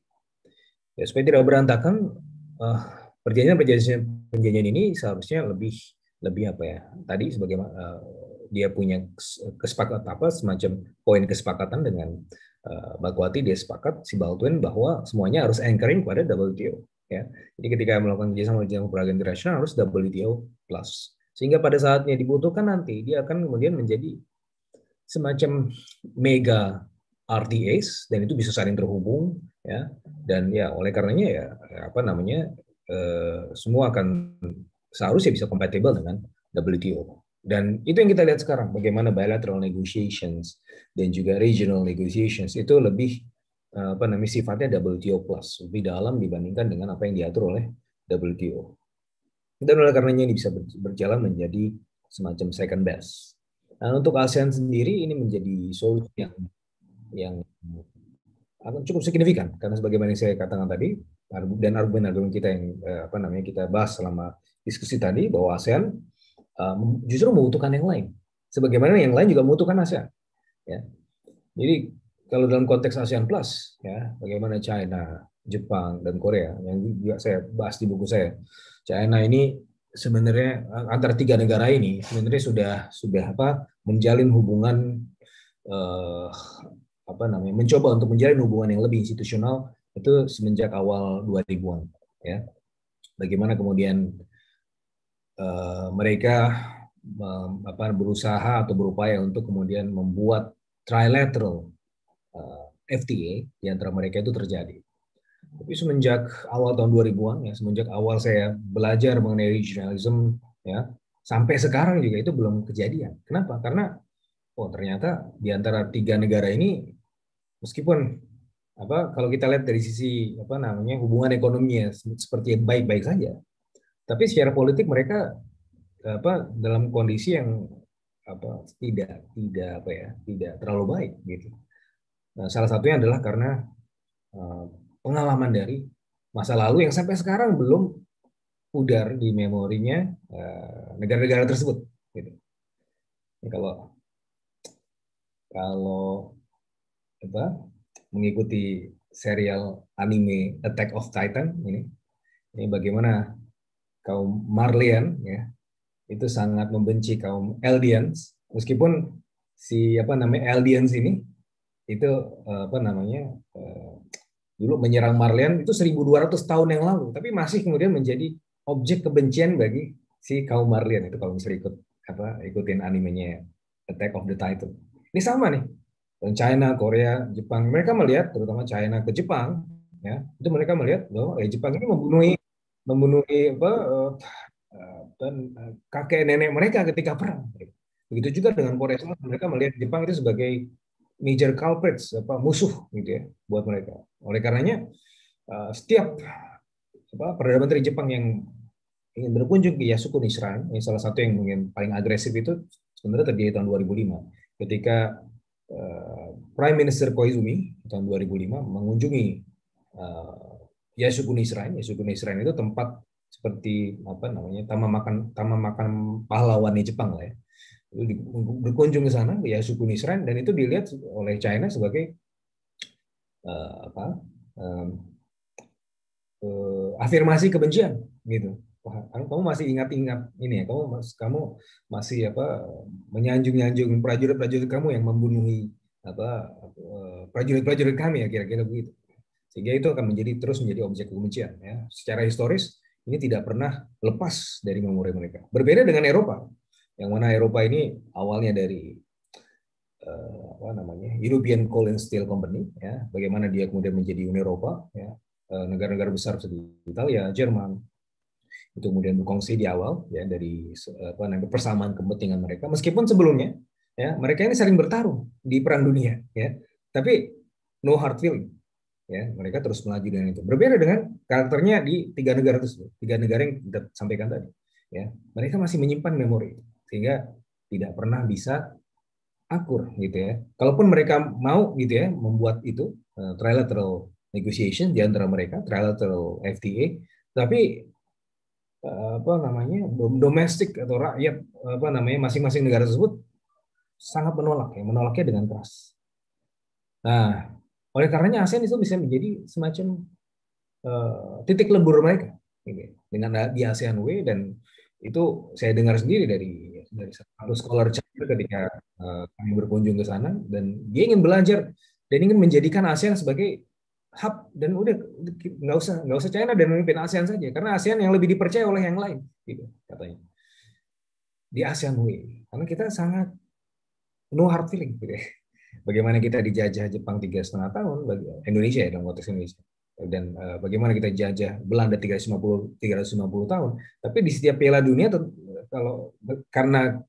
Ya, supaya tidak berantakan, uh, perjanjian-perjanjian perjanjian ini seharusnya lebih lebih apa ya? Tadi sebagaimana uh, dia punya kesepakatan apa semacam poin kesepakatan dengan uh, Bagwati dia sepakat si Baldwin bahwa semuanya harus anchoring pada WTO Ya. Jadi ketika melakukan kerjasama dengan perdagangan internasional harus WTO plus. Sehingga pada saatnya dibutuhkan nanti dia akan kemudian menjadi semacam mega RTAs dan itu bisa saling terhubung ya dan ya oleh karenanya ya apa namanya eh, semua akan seharusnya bisa kompatibel dengan WTO Dan itu yang kita lihat sekarang, bagaimana bilateral negotiations dan juga regional negotiations itu lebih apa namanya sifatnya WTO plus, lebih dalam dibandingkan dengan apa yang diatur oleh WTO. Dan oleh karenanya ini bisa berjalan menjadi semacam second best. Nah, untuk ASEAN sendiri ini menjadi solusi yang yang akan cukup signifikan karena sebagaimana yang saya katakan tadi dan argumen-argumen kita yang eh, apa namanya kita bahas selama diskusi tadi bahwa ASEAN uh, justru membutuhkan yang lain. Sebagaimana yang lain juga membutuhkan ASEAN. Ya. Jadi kalau dalam konteks ASEAN Plus, ya, bagaimana China, Jepang, dan Korea, yang juga saya bahas di buku saya, China ini sebenarnya antara tiga negara ini sebenarnya sudah sudah apa menjalin hubungan eh, apa namanya mencoba untuk menjalin hubungan yang lebih institusional itu semenjak awal 2000-an ya. Bagaimana kemudian Eh, mereka apa, berusaha atau berupaya untuk kemudian membuat trilateral eh, FTA di antara mereka itu terjadi. Tapi semenjak awal tahun 2000-an ya, semenjak awal saya belajar mengenai regionalism ya, sampai sekarang juga itu belum kejadian. Kenapa? Karena oh ternyata di antara tiga negara ini meskipun apa kalau kita lihat dari sisi apa namanya hubungan ekonominya seperti baik-baik saja, tapi secara politik mereka apa dalam kondisi yang apa tidak tidak apa ya tidak terlalu baik gitu. Nah, salah satunya adalah karena uh, pengalaman dari masa lalu yang sampai sekarang belum pudar di memorinya uh, negara-negara tersebut. Gitu. Ini kalau kalau apa mengikuti serial anime Attack of Titan ini ini bagaimana kaum Marlian ya itu sangat membenci kaum Eldians meskipun si apa namanya Eldians ini itu eh, apa namanya eh, dulu menyerang Marlian itu 1200 tahun yang lalu. Tapi masih kemudian menjadi objek kebencian bagi si kaum Marlian itu kalau misalnya ikut apa ikutin animenya Attack of the Titan. Ini sama nih dan China Korea Jepang. Mereka melihat terutama China ke Jepang ya itu mereka melihat bahwa eh, Jepang ini membunuh membunuh apa eh, dan kakek nenek mereka ketika perang. Begitu juga dengan Korea mereka melihat Jepang itu sebagai major culprits, apa musuh gitu ya buat mereka. Oleh karenanya eh, setiap apa perdana menteri Jepang yang ingin berkunjung ke Yasukuni Shrine, yang salah satu yang mungkin paling agresif itu sebenarnya terjadi tahun 2005 ketika Prime Minister Koizumi tahun 2005 mengunjungi Yasukuni Shrine. Yasukuni Shrine itu tempat seperti apa namanya taman makan taman makan pahlawan di Jepang lah ya. Berkunjung ke sana ke Yasukuni Shrine dan itu dilihat oleh China sebagai uh, apa um, uh, afirmasi kebencian gitu. Kamu masih ingat-ingat ini ya, kamu kamu masih apa menyanjung-nyanjung prajurit-prajurit kamu yang membunuhi apa eh, prajurit-prajurit kami ya kira-kira begitu. Sehingga itu akan menjadi terus menjadi objek kebencian. Ya. Secara historis ini tidak pernah lepas dari memori mereka. Berbeda dengan Eropa, yang mana Eropa ini awalnya dari uh, apa namanya European Coal and Steel Company, ya, bagaimana dia kemudian menjadi Uni Eropa, ya, uh, negara-negara besar seperti Italia, Jerman, itu kemudian berkongsi di awal ya dari apa namanya persamaan kepentingan mereka. Meskipun sebelumnya ya mereka ini saling bertarung di perang dunia ya. Tapi no hard feeling ya. Mereka terus melaju dengan itu. Berbeda dengan karakternya di tiga negara tersebut. Tiga negara yang kita sampaikan tadi ya. Mereka masih menyimpan memori sehingga tidak pernah bisa akur gitu ya. Kalaupun mereka mau gitu ya membuat itu uh, trilateral negotiation di antara mereka trilateral FTA tapi uh, apa namanya domestik atau rakyat apa namanya masing-masing negara tersebut sangat menolak ya menolaknya dengan keras. Nah oleh karenanya ASEAN itu bisa menjadi semacam uh, titik lebur mereka gitu, dengan di ASEAN W dan itu saya dengar sendiri dari dari satu scholar China ketika uh, kami berkunjung ke sana. Dan dia ingin belajar. Dan ingin menjadikan ASEAN sebagai hub. Dan udah nggak usah nggak usah China dan memimpin ASEAN saja. Karena ASEAN yang lebih dipercaya oleh yang lain. Gitu katanya. Di ASEAN W karena kita sangat no hard feeling. Gitu ya. Bagaimana kita dijajah Jepang tiga setengah tahun bagi Indonesia ya dalam konteks Indonesia. Dan uh, bagaimana kita jajah Belanda 350 350 tahun. Tapi di setiap Piala Dunia kalau karena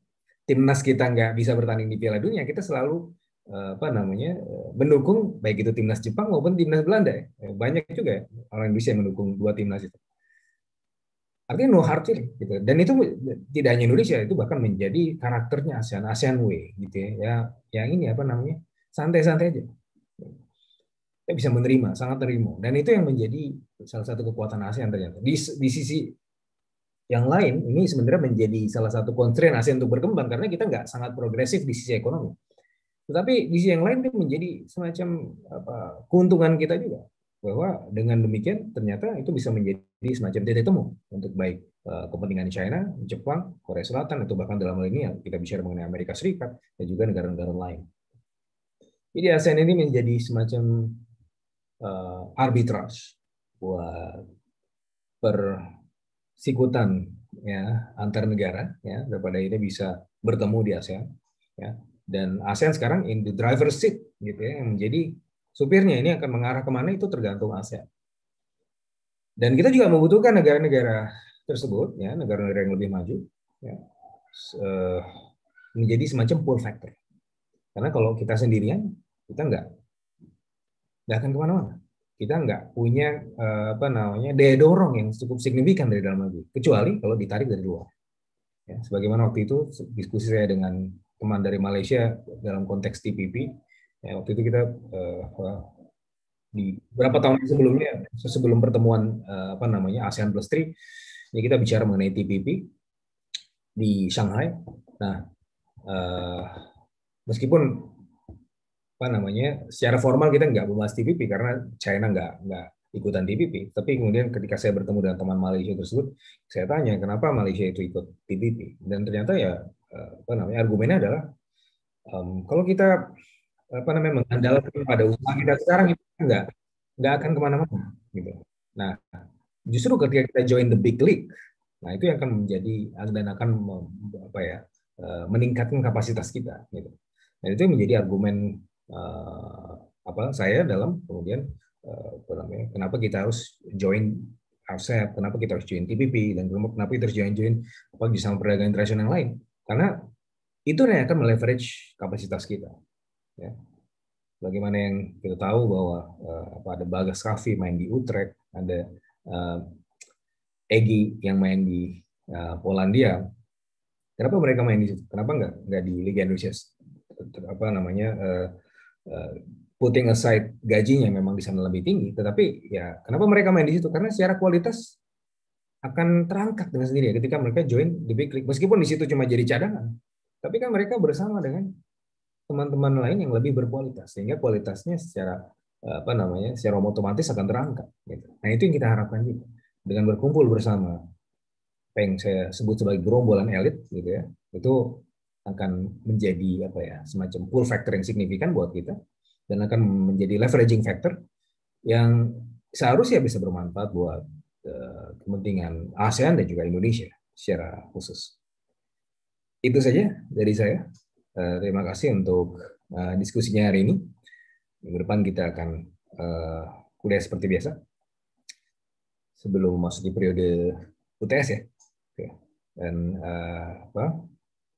timnas kita nggak bisa bertanding di Piala Dunia, kita selalu uh, apa namanya uh, mendukung baik itu timnas Jepang maupun timnas Belanda. Ya. Banyak juga orang Indonesia yang mendukung dua timnas itu. Artinya no hard feeling gitu. Dan itu tidak hanya Indonesia, itu bahkan menjadi karakternya ASEAN, ASEAN way gitu ya. ya yang ini apa namanya? santai-santai aja. Kita bisa menerima, sangat terima. Dan itu yang menjadi salah satu kekuatan ASEAN ternyata. Di, di sisi yang lain, ini sebenarnya menjadi salah satu constraint ASEAN untuk berkembang karena kita nggak sangat progresif di sisi ekonomi. Tetapi di sisi yang lain itu menjadi semacam apa, keuntungan kita juga bahwa dengan demikian ternyata itu bisa menjadi semacam titik temu untuk baik uh, kepentingan China, Jepang, Korea Selatan atau bahkan dalam hal ini kita bicara mengenai Amerika Serikat dan juga negara-negara lain. Jadi ASEAN ini menjadi semacam uh, arbitrage buat persikutan ya antar negara ya daripada ini bisa bertemu di ASEAN ya dan ASEAN sekarang in the driver's seat gitu ya yang menjadi supirnya ini akan mengarah ke mana itu tergantung ASEAN. Dan kita juga membutuhkan negara-negara tersebut, ya negara-negara yang lebih maju, ya, menjadi semacam pull factor. Karena kalau kita sendirian, kita nggak nggak akan ke mana-mana. Kita nggak punya eh, apa namanya daya dorong yang cukup signifikan dari dalam negeri, kecuali kalau ditarik dari luar. Ya, sebagaimana waktu itu diskusi saya dengan teman dari Malaysia dalam konteks TPP, Ya, waktu itu kita uh, di beberapa tahun sebelumnya, sebelum pertemuan uh, apa namanya ASEAN Plus 3, ya kita bicara mengenai TPP di Shanghai. Nah, uh, meskipun apa namanya secara formal kita nggak membahas TPP karena China nggak nggak ikutan TPP. Tapi kemudian ketika saya bertemu dengan teman Malaysia tersebut, saya tanya kenapa Malaysia itu ikut TPP dan ternyata ya apa namanya argumennya adalah um, kalau kita apa namanya mengandalkan pada usaha kita sekarang itu enggak enggak akan ke mana-mana gitu. Nah justru ketika kita join the big league, nah itu yang akan menjadi dan akan apa ya eh, meningkatkan kapasitas kita gitu. Dan itu menjadi argumen uh, apa saya dalam kemudian uh, apa namanya kenapa kita harus join RCEP, kenapa kita harus join TPP dan kenapa kita harus join join apa bisa perdagangan internasional yang lain karena itu yang akan meleverage kapasitas kita Ya. Bagaimana yang kita tahu bahwa uh, ada Bagas Kavi main di Utrecht, ada uh, Egi yang main di uh, Polandia. Kenapa mereka main di situ? Kenapa nggak nggak di Liga Indonesia? Apa namanya? Uh, putting aside gajinya memang di sana lebih tinggi, tetapi ya kenapa mereka main di situ? Karena secara kualitas akan terangkat dengan sendiri ketika mereka join di big league. Meskipun di situ cuma jadi cadangan, tapi kan mereka bersama dengan teman-teman lain yang lebih berkualitas sehingga kualitasnya secara eh, apa namanya secara otomatis akan terangkat gitu. Nah itu yang kita harapkan juga dengan berkumpul bersama apa yang saya sebut sebagai gerombolan elit gitu ya itu akan menjadi apa ya semacam pull factor yang signifikan buat kita dan akan menjadi leveraging factor yang seharusnya bisa bermanfaat buat uh, kepentingan ASEAN dan juga Indonesia secara khusus. Itu saja dari saya. Uh, terima kasih untuk uh, diskusinya hari ini. Minggu depan kita akan kuliah seperti biasa. Sebelum masuk di periode UTS ya. Dan apa?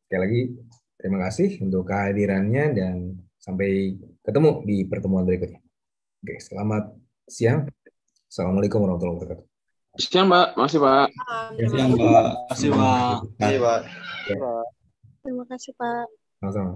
Sekali lagi terima kasih untuk kehadirannya dan sampai ketemu di pertemuan berikutnya. Oke, selamat siang. Assalamualaikum warahmatullahi wabarakatuh. Siang, Mbak. Masih, Pak. Siang, Mbak. Masih, Pak. Terima Pak. Terima kasih, Pak. Sama-sama.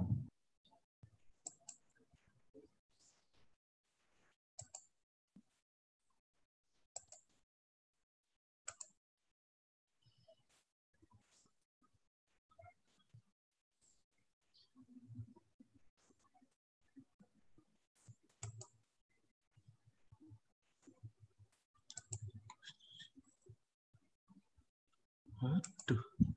Aduh.